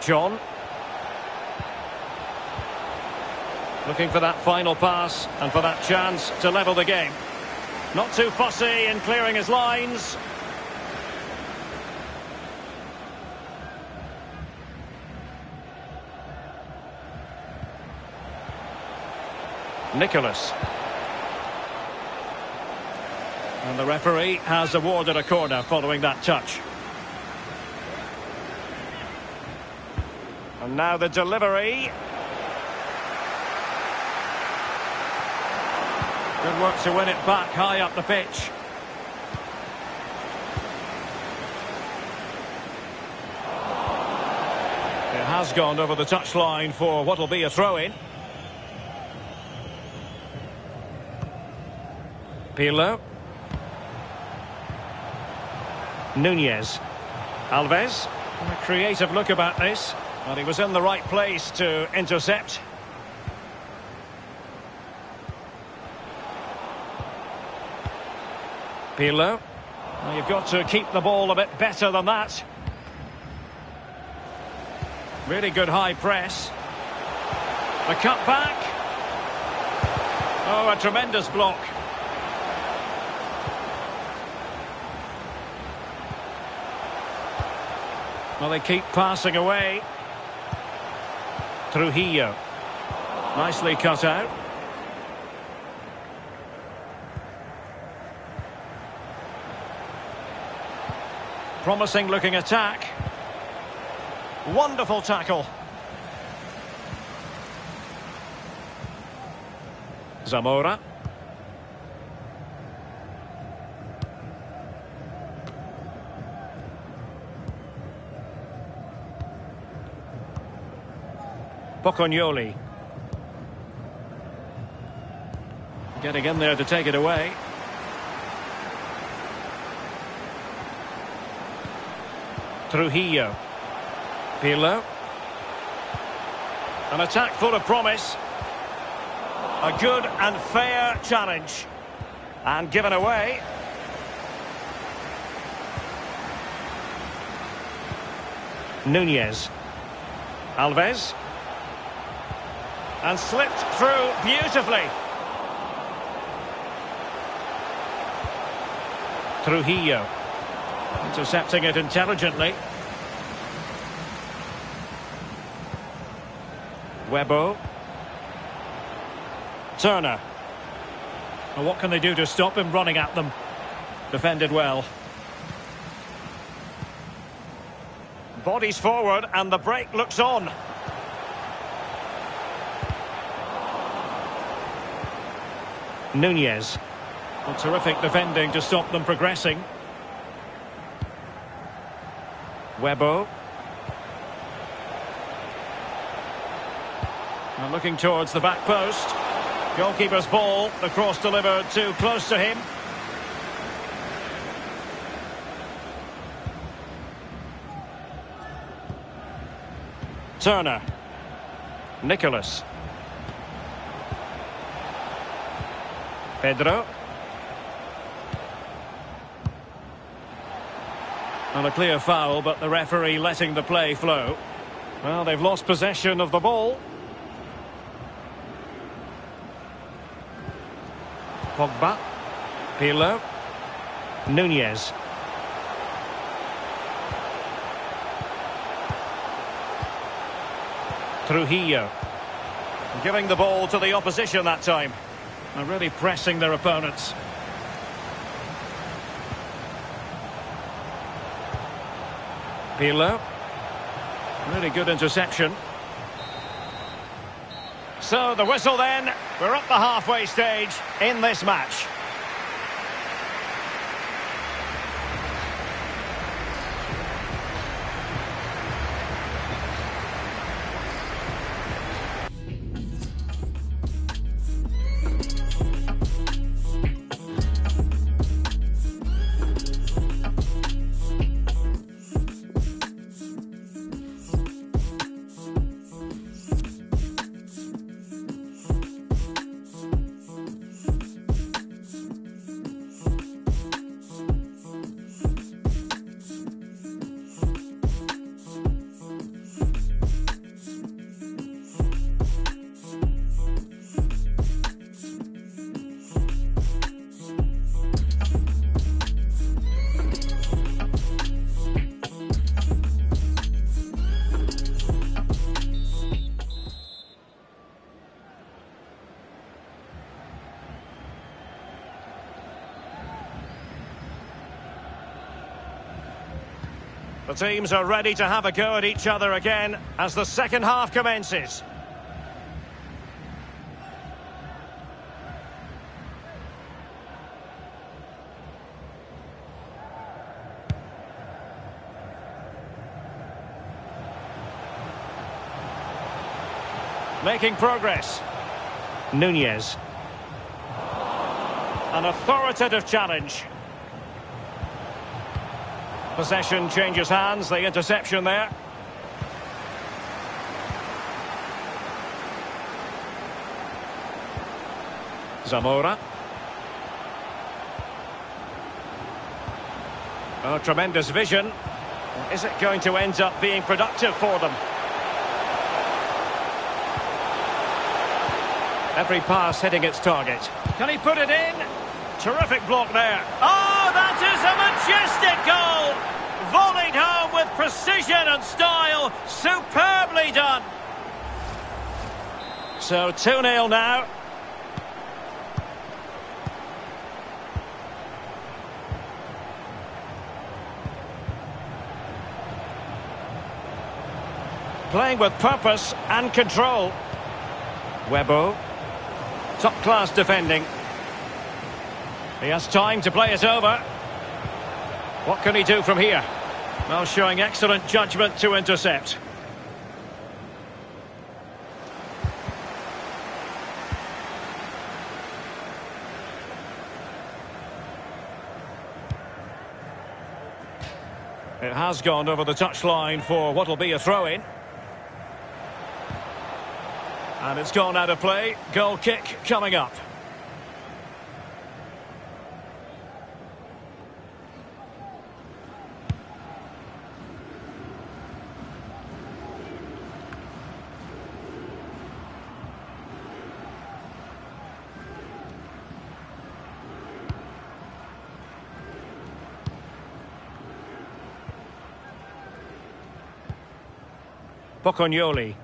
John. Looking for that final pass and for that chance to level the game. Not too fussy in clearing his lines. Nicholas. And the referee has awarded a corner following that touch. And now the delivery. Good work to win it back high up the pitch. It has gone over the touchline for what will be a throw-in. Pirlo. Nunez. Alves. A creative look about this. But he was in the right place to intercept. Pirlo. Well, you've got to keep the ball a bit better than that. Really good high press. The cut back. Oh, a tremendous block. Well, they keep passing away. Trujillo. Nicely cut out. Promising looking attack. Wonderful tackle. Zamora. Boccognoli. Getting in there to take it away. Trujillo. Pirlo. An attack full of promise. A good and fair challenge. And given away. Nunez. Alves. And slipped through beautifully. Trujillo. Intercepting it intelligently. Webbo. Turner. What can they do to stop him running at them? Defended well. Bodies forward and the break looks on. Nunez. Well, terrific defending to stop them progressing. Webbo. Now looking towards the back post. Goalkeeper's ball. The cross delivered too close to him. Turner. Nicholas. Pedro. And a clear foul, but the referee letting the play flow. Well, they've lost possession of the ball. Pogba. Pirlo. Nunez. Trujillo. Giving the ball to the opposition that time. And really pressing their opponents. Pirlo. Really good interception. So the whistle then. We're up the halfway stage in this match. Teams are ready to have a go at each other again as the second half commences. Making progress. Nunez. An authoritative challenge. Possession changes hands, the interception there. Zamora. Oh, tremendous vision. Is it going to end up being productive for them? Every pass hitting its target. Can he put it in? Terrific block there. Oh, that is a majestic goal! Precision and style. Superbly done. So 2-0 now. Playing with purpose and control. Webo. Top-class defending. He has time to play it over. What can he do from here? Well, showing excellent judgment to intercept. It has gone over the touchline for what will be a throw-in. And it's gone out of play. Goal kick coming up. Boccognoli.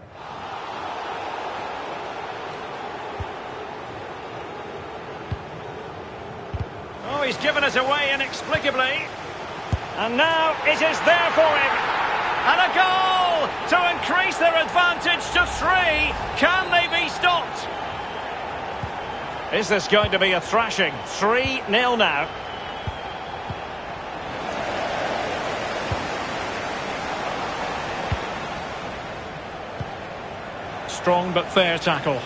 Oh, he's given us away inexplicably. And now it is there for him. And a goal to increase their advantage to three. Can they be stopped? Is this going to be a thrashing? 3-0 now. Strong but fair tackle.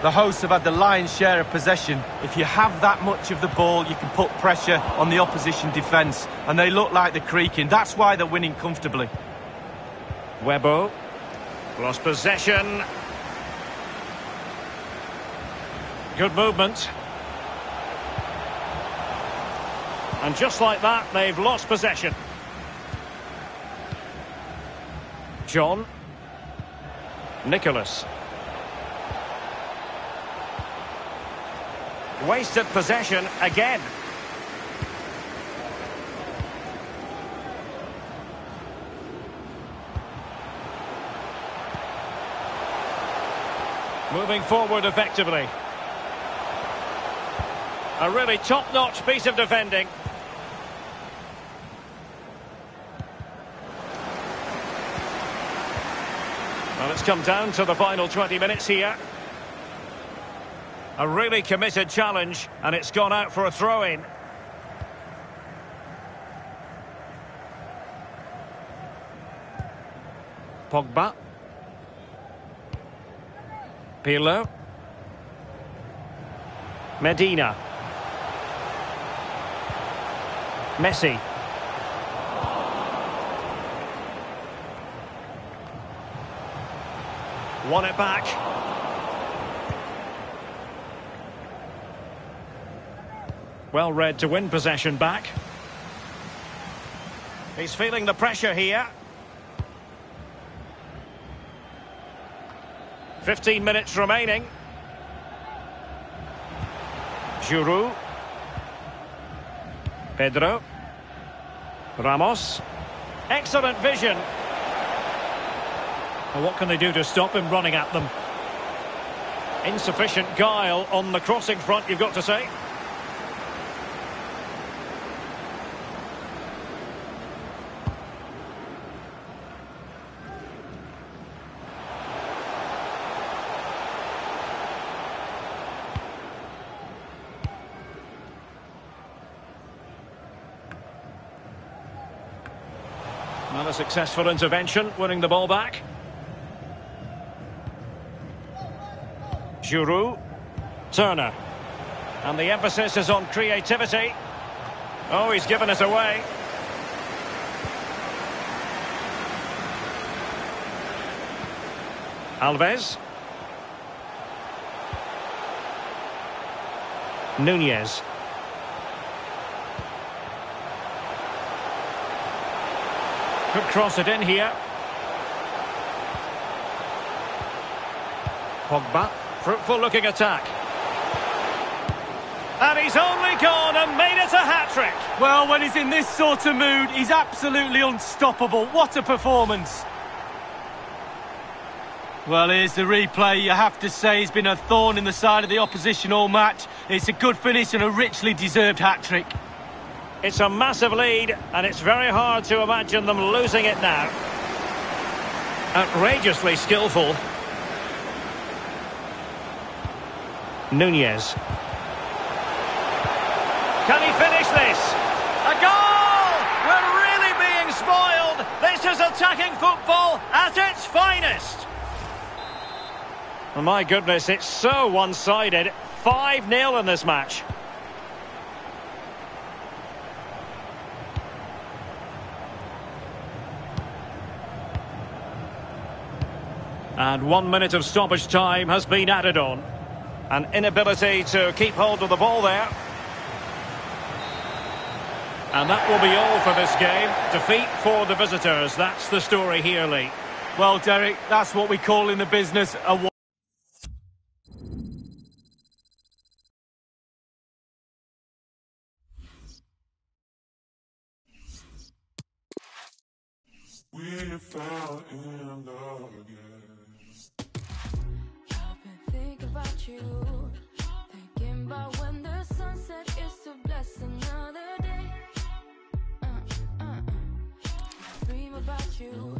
The hosts have had the lion's share of possession. If you have that much of the ball, you can put pressure on the opposition defence. And they look like they're creaking. That's why they're winning comfortably. Webo. Lost possession. Good movement. And just like that, they've lost possession. John. Nicholas. Wasted possession again. Moving forward effectively. A really top-notch piece of defending. It's come down to the final 20 minutes here. A really committed challenge, and it's gone out for a throw-in. Pogba. Pirlo. Medina. Messi. Won it back. Well read to win possession back. He's feeling the pressure here. 15 minutes remaining. Giroud. Pedro. Ramos. Excellent vision. Well, what can they do to stop him running at them? Insufficient guile on the crossing front, you've got to say. Not a successful intervention, winning the ball back. Giroud. Turner. And the emphasis is on creativity. Oh, he's given it away. Alves. Nunez. Could cross it in here. Pogba. Fruitful looking attack. And he's only gone and made it a hat-trick. Well, when he's in this sort of mood, he's absolutely unstoppable. What a performance. Well, here's the replay. You have to say he's been a thorn in the side of the opposition all match. It's a good finish and a richly deserved hat-trick. It's a massive lead, and it's very hard to imagine them losing it now. Outrageously skillful. Nunez. Can he finish this? A goal! We're really being spoiled. This is attacking football at its finest. My goodness, it's so one-sided. 5-0 in this match. And one minute of stoppage time has been added on. An inability to keep hold of the ball there. And that will be all for this game. Defeat for the visitors. That's the story here, Lee. Well, Derek, that's what we call in the business a wa- We fell in love Thinking about when the sunset is to bless another day. Uh, uh, uh. Dream about you.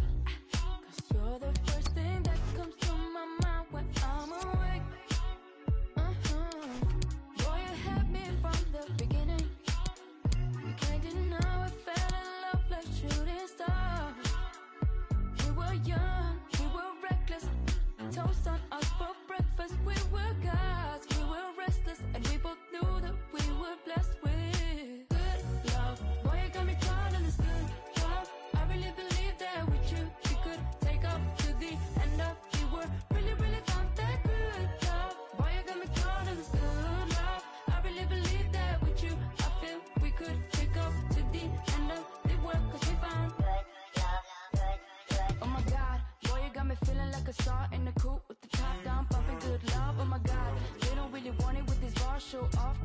Cause you're the first thing off,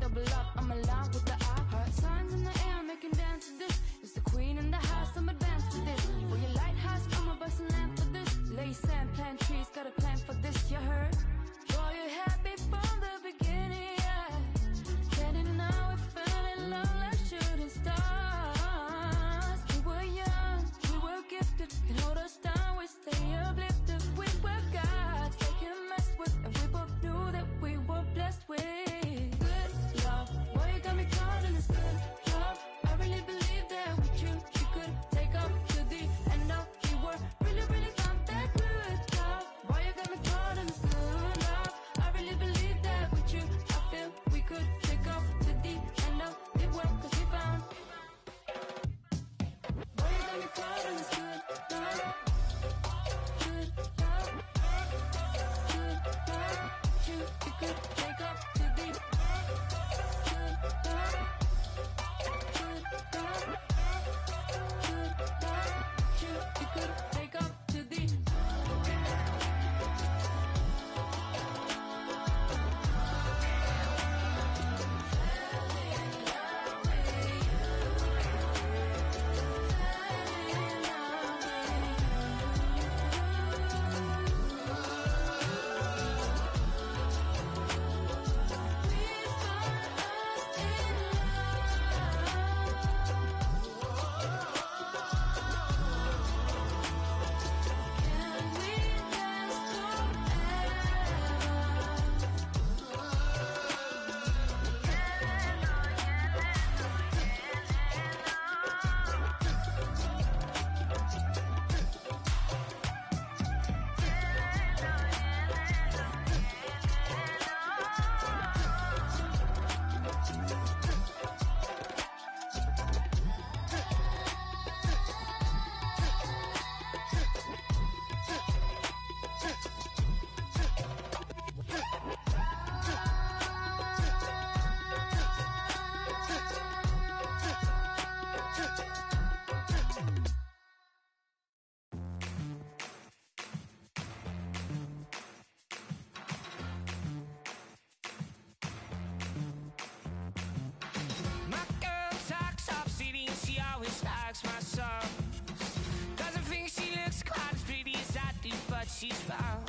she's found.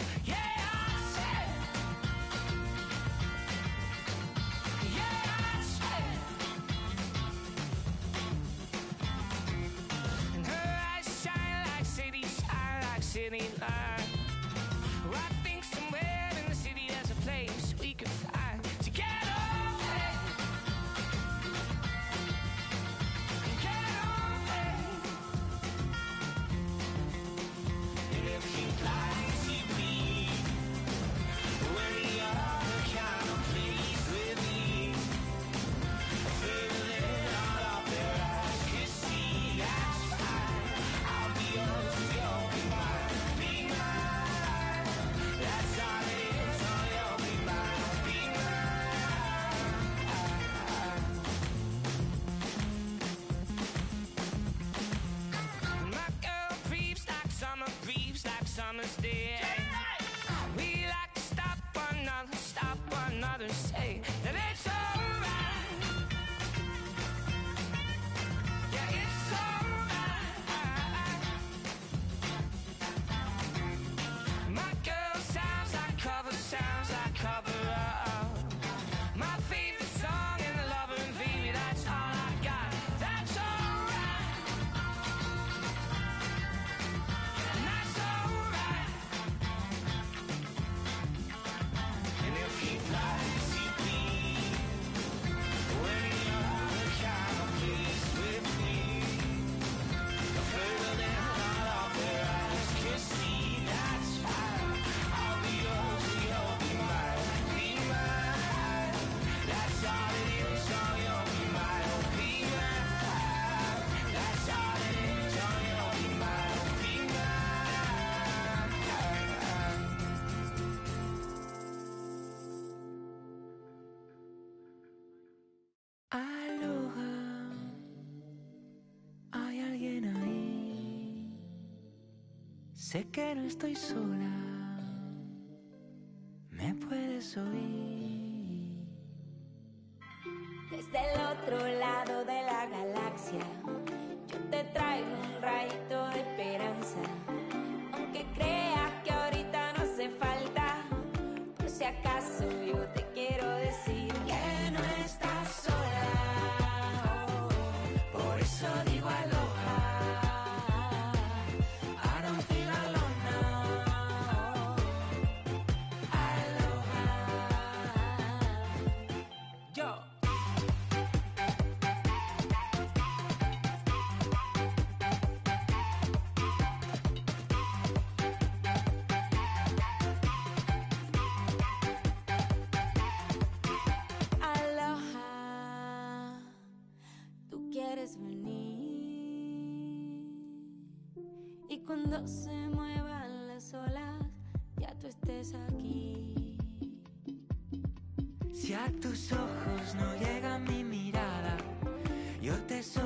Sé que no estoy sola, venir. Y cuando se muevan las olas, ya tú estés aquí. Si a tus ojos no llega mi mirada, yo te soplo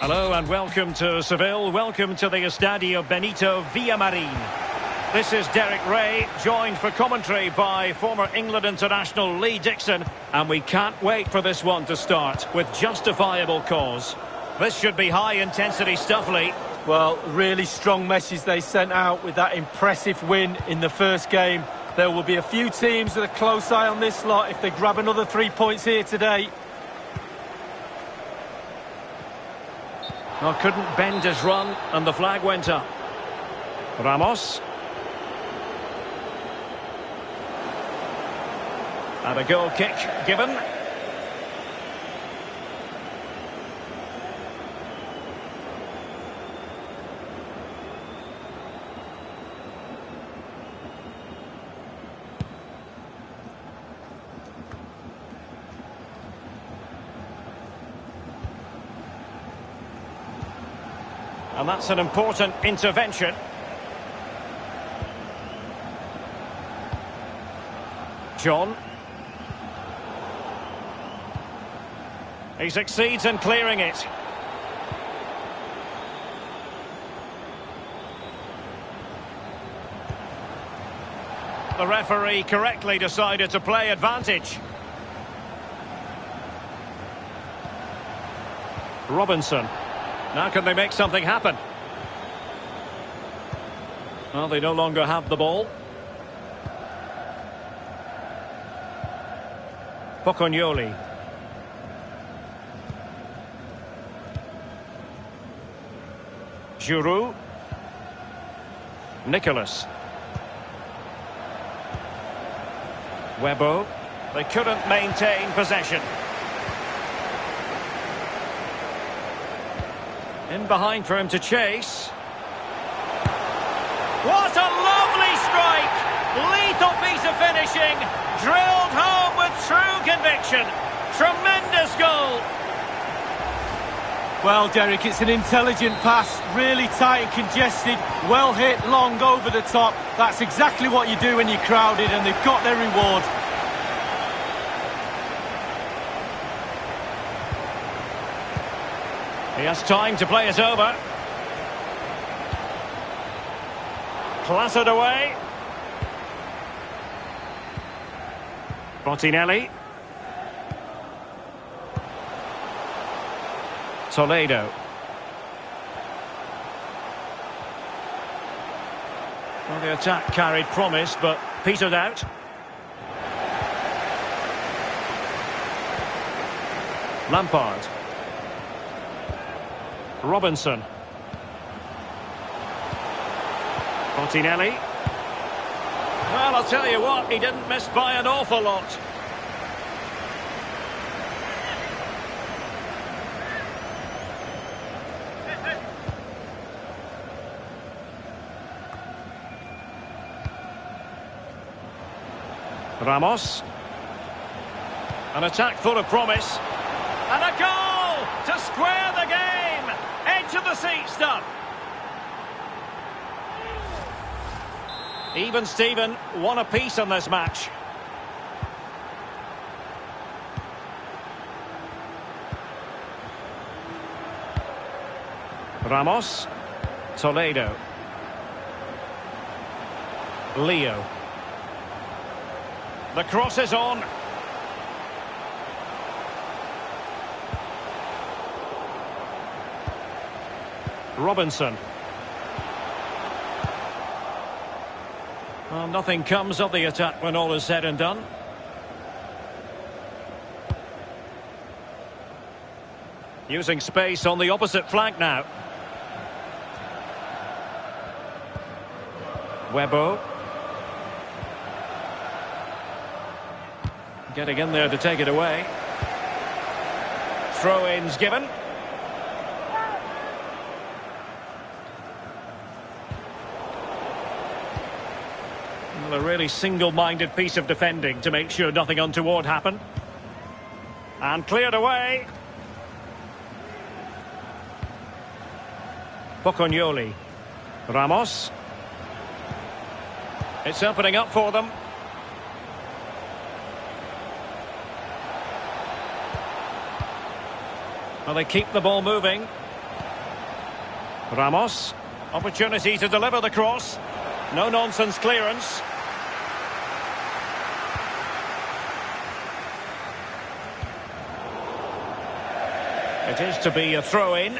Hello and welcome to Seville. Welcome to the Estadio Benito Villamarin. This is Derek Rae, joined for commentary by former England international Lee Dixon. And we can't wait for this one to start with justifiable cause. This should be high intensity stuff, Lee. Well, really strong message they sent out with that impressive win in the first game. There will be a few teams with a close eye on this lot if they grab another three points here today. Well, couldn't bend his run, and the flag went up. Ramos. And a goal kick given. That's an important intervention. John. He succeeds in clearing it. The referee correctly decided to play advantage. Robinson. Now can they make something happen? Well, they no longer have the ball. Pocognoli. Giroud. Nicholas. Webo. They couldn't maintain possession. In behind for him to chase. What a lovely strike! Lethal piece of finishing. Drilled home with true conviction. Tremendous goal. Well, Derek, it's an intelligent pass, really tight and congested, well hit, long over the top. That's exactly what you do when you're crowded, and they've got their reward. He has time to play it over. Clattered away. Bottinelli. Toledo. Well, the attack carried promise, but petered out. Lampard. Robinson. Bottinelli. Well, I'll tell you what, he didn't miss by an awful lot. Ramos. An attack full of promise. And a goal to square the game. Of the seat stuff. Even Steven, one apiece on this match. Ramos. Toledo. Leo. The cross is on. Robinson. Well, nothing comes of the attack when all is said and done. Using space on the opposite flank now. Webo. Getting in there to take it away. Throw-ins given. Well, a really single-minded piece of defending to make sure nothing untoward happened. And cleared away. Pocognoli. Ramos. It's opening up for them. Well, they keep the ball moving. Ramos. Opportunity to deliver the cross. No-nonsense clearance. It is to be a throw-in.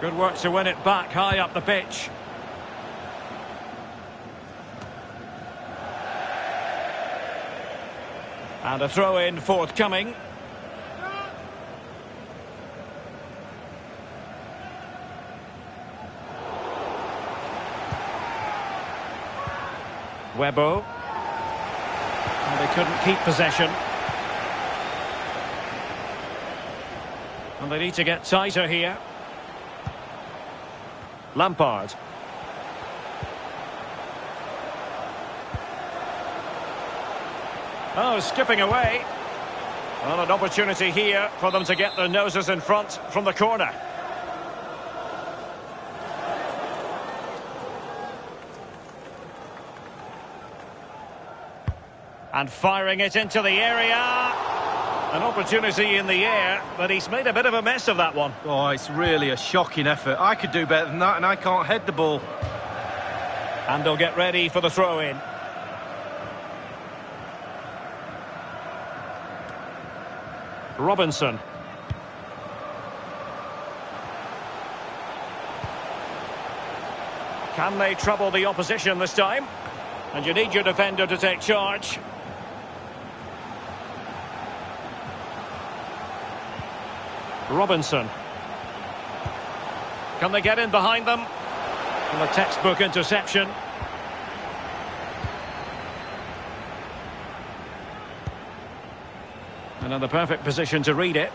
Good work to win it back high up the pitch. And a throw-in forthcoming. Webo. And they couldn't keep possession. And they need to get tighter here. Lampard. Oh, skipping away. Well, an opportunity here for them to get their noses in front from the corner. And firing it into the area. An opportunity in the air, but he's made a bit of a mess of that one. Oh, it's really a shocking effort. I could do better than that, and I can't head the ball. And they'll get ready for the throw-in. Robinson. Can they trouble the opposition this time? And you need your defender to take charge. Robinson. Can they get in behind them? And a textbook interception. And in the perfect position to read it.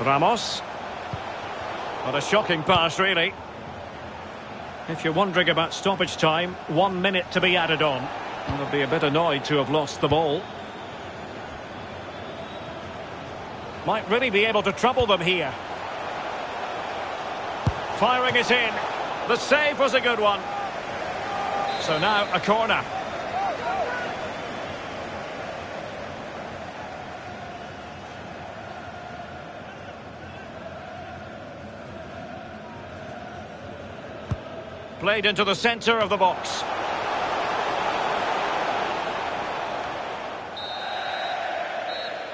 Ramos. What a shocking pass, really. If you're wondering about stoppage time, one minute to be added on. And they'll be a bit annoyed to have lost the ball. Might really be able to trouble them here. Firing it in. The save was a good one. So now a corner. Played into the centre of the box.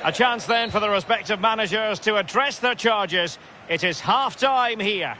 A chance then for the respective managers to address their charges. It is half-time here.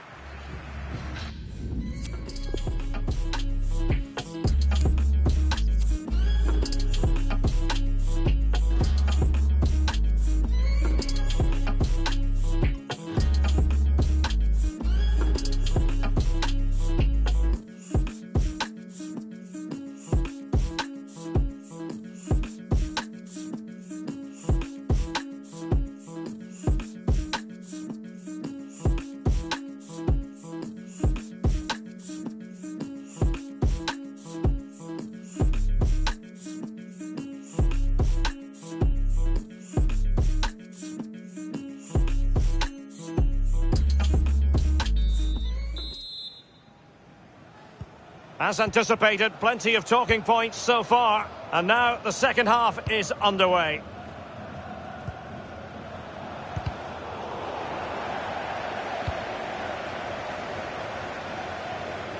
as anticipated, plenty of talking points so far. And now the second half is underway.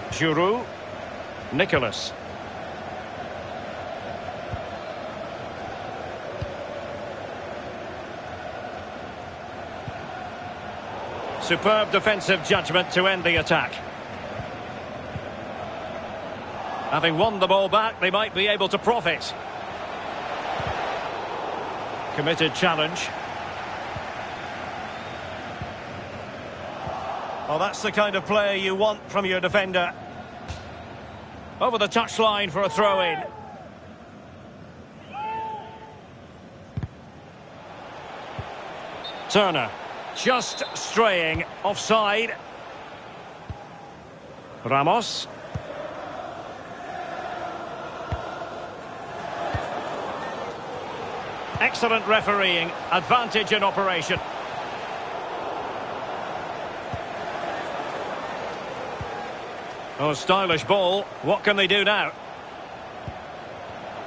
Giroud, Nicholas. Superb defensive judgment to end the attack. Having won the ball back, they might be able to profit. Committed challenge. Well, that's the kind of player you want from your defender. Over the touchline for a throw-in. Turner. Just straying offside. Ramos. Excellent refereeing. Advantage in operation. Oh, stylish ball. What can they do now?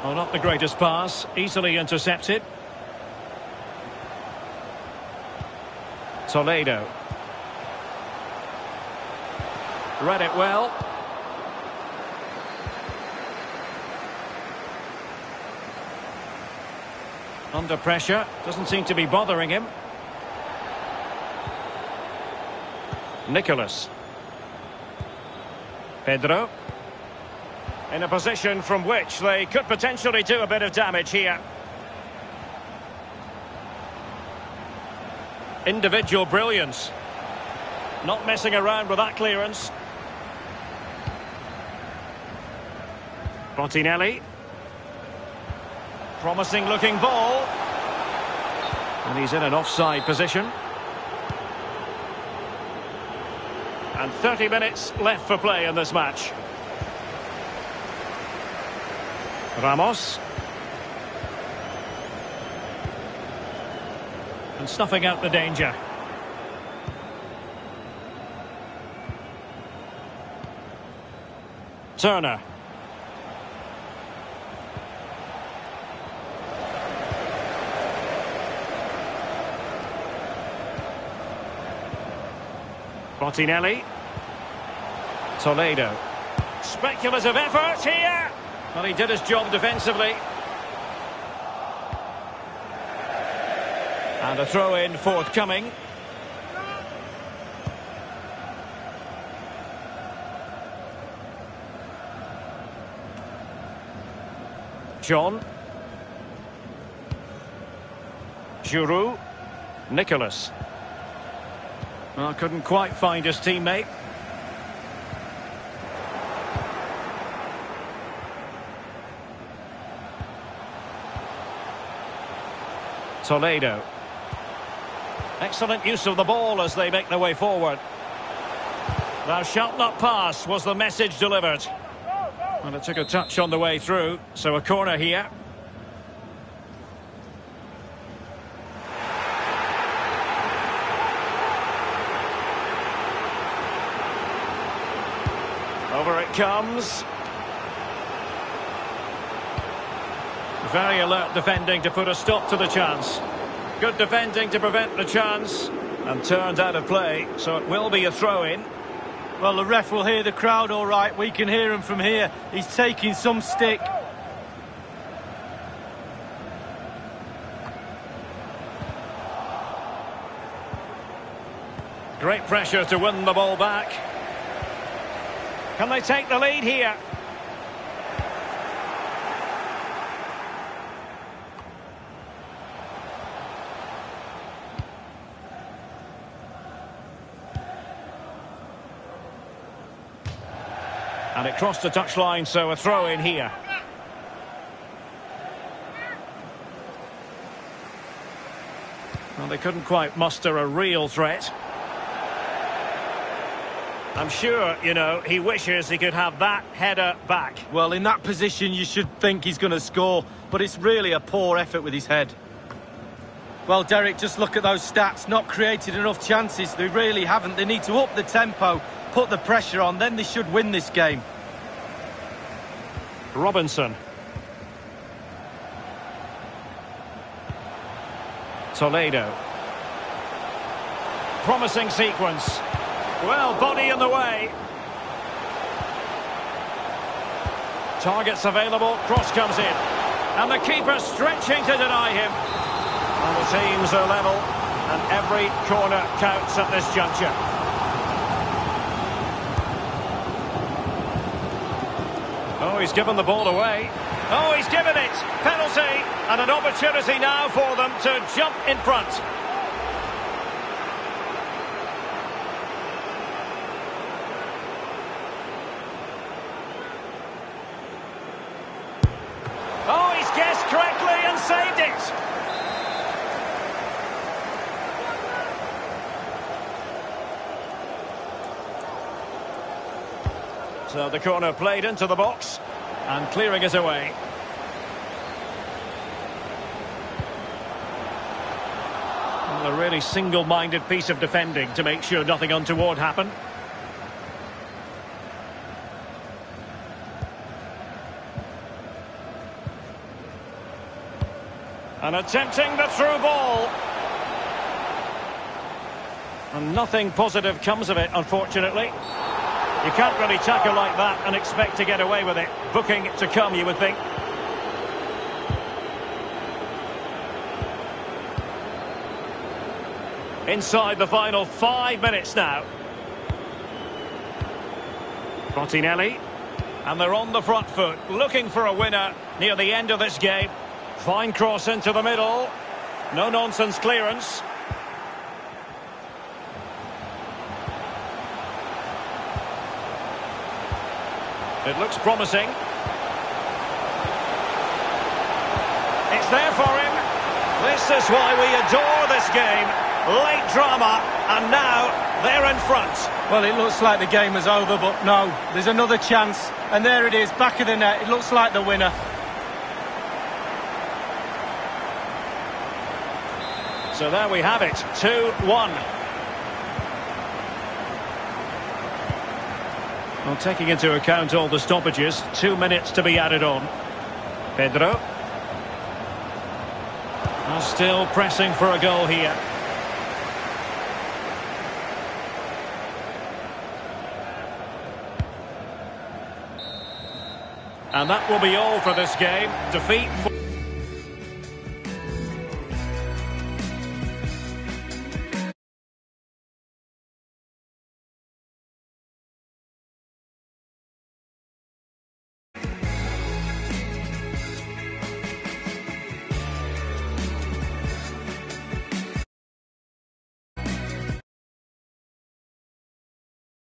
Oh, not the greatest pass. Easily intercepted. Toledo. Read it well. Under pressure. Doesn't seem to be bothering him. Nicholas. Pedro. In a position from which they could potentially do a bit of damage here. Individual brilliance. Not messing around with that clearance. Fontinelli. Promising looking ball. And he's in an offside position. And 30 minutes left for play in this match. Ramos. And snuffing out the danger. Turner. Bottinelli. Toledo. Speculative effort here. Well, he did his job defensively. And a throw-in forthcoming. John. Giroud. Nicholas. Well, couldn't quite find his teammate. Toledo. Excellent use of the ball as they make their way forward. Thou shalt not pass was the message delivered. And it took a touch on the way through, so a corner here. Over it comes. Very alert defending to put a stop to the chance. Good defending to prevent the chance. And turned out of play, so it will be a throw-in. Well, the ref will hear the crowd all right. We can hear him from here. He's taking some stick. Great pressure to win the ball back. Can they take the lead here? And it crossed the touchline, so a throw in here. Well, they couldn't quite muster a real threat. I'm sure, you know, he wishes he could have that header back. Well, in that position, you should think he's going to score, but it's really a poor effort with his head. Well, Derek, just look at those stats. Not created enough chances. They really haven't. They need to up the tempo, put the pressure on, then they should win this game. Robinson. Toledo. Promising sequence. Well, body in the way. Targets available, cross comes in. And the keeper stretching to deny him. And the teams are level, and every corner counts at this juncture. Oh, he's given the ball away. Oh, he's given it. Penalty. And an opportunity now for them to jump in front. Oh, he's guessed correctly and saved it. So the corner played into the box and clearing it away. Well, a really single-minded piece of defending to make sure nothing untoward happened. And attempting the through ball. And nothing positive comes of it, unfortunately. You can't really tackle like that and expect to get away with it. Booking to come, you would think. Inside the final five minutes now. Martinelli. And they're on the front foot, looking for a winner near the end of this game. Fine cross into the middle. No nonsense clearance. It looks promising. It's there for him. This is why we adore this game. Late drama, and now they're in front. Well, it looks like the game is over, but no, there's another chance. And there it is, back of the net. It looks like the winner. So there we have it, 2-1. Well, taking into account all the stoppages, two minutes to be added on. Pedro. Well, still pressing for a goal here. And that will be all for this game. Defeat.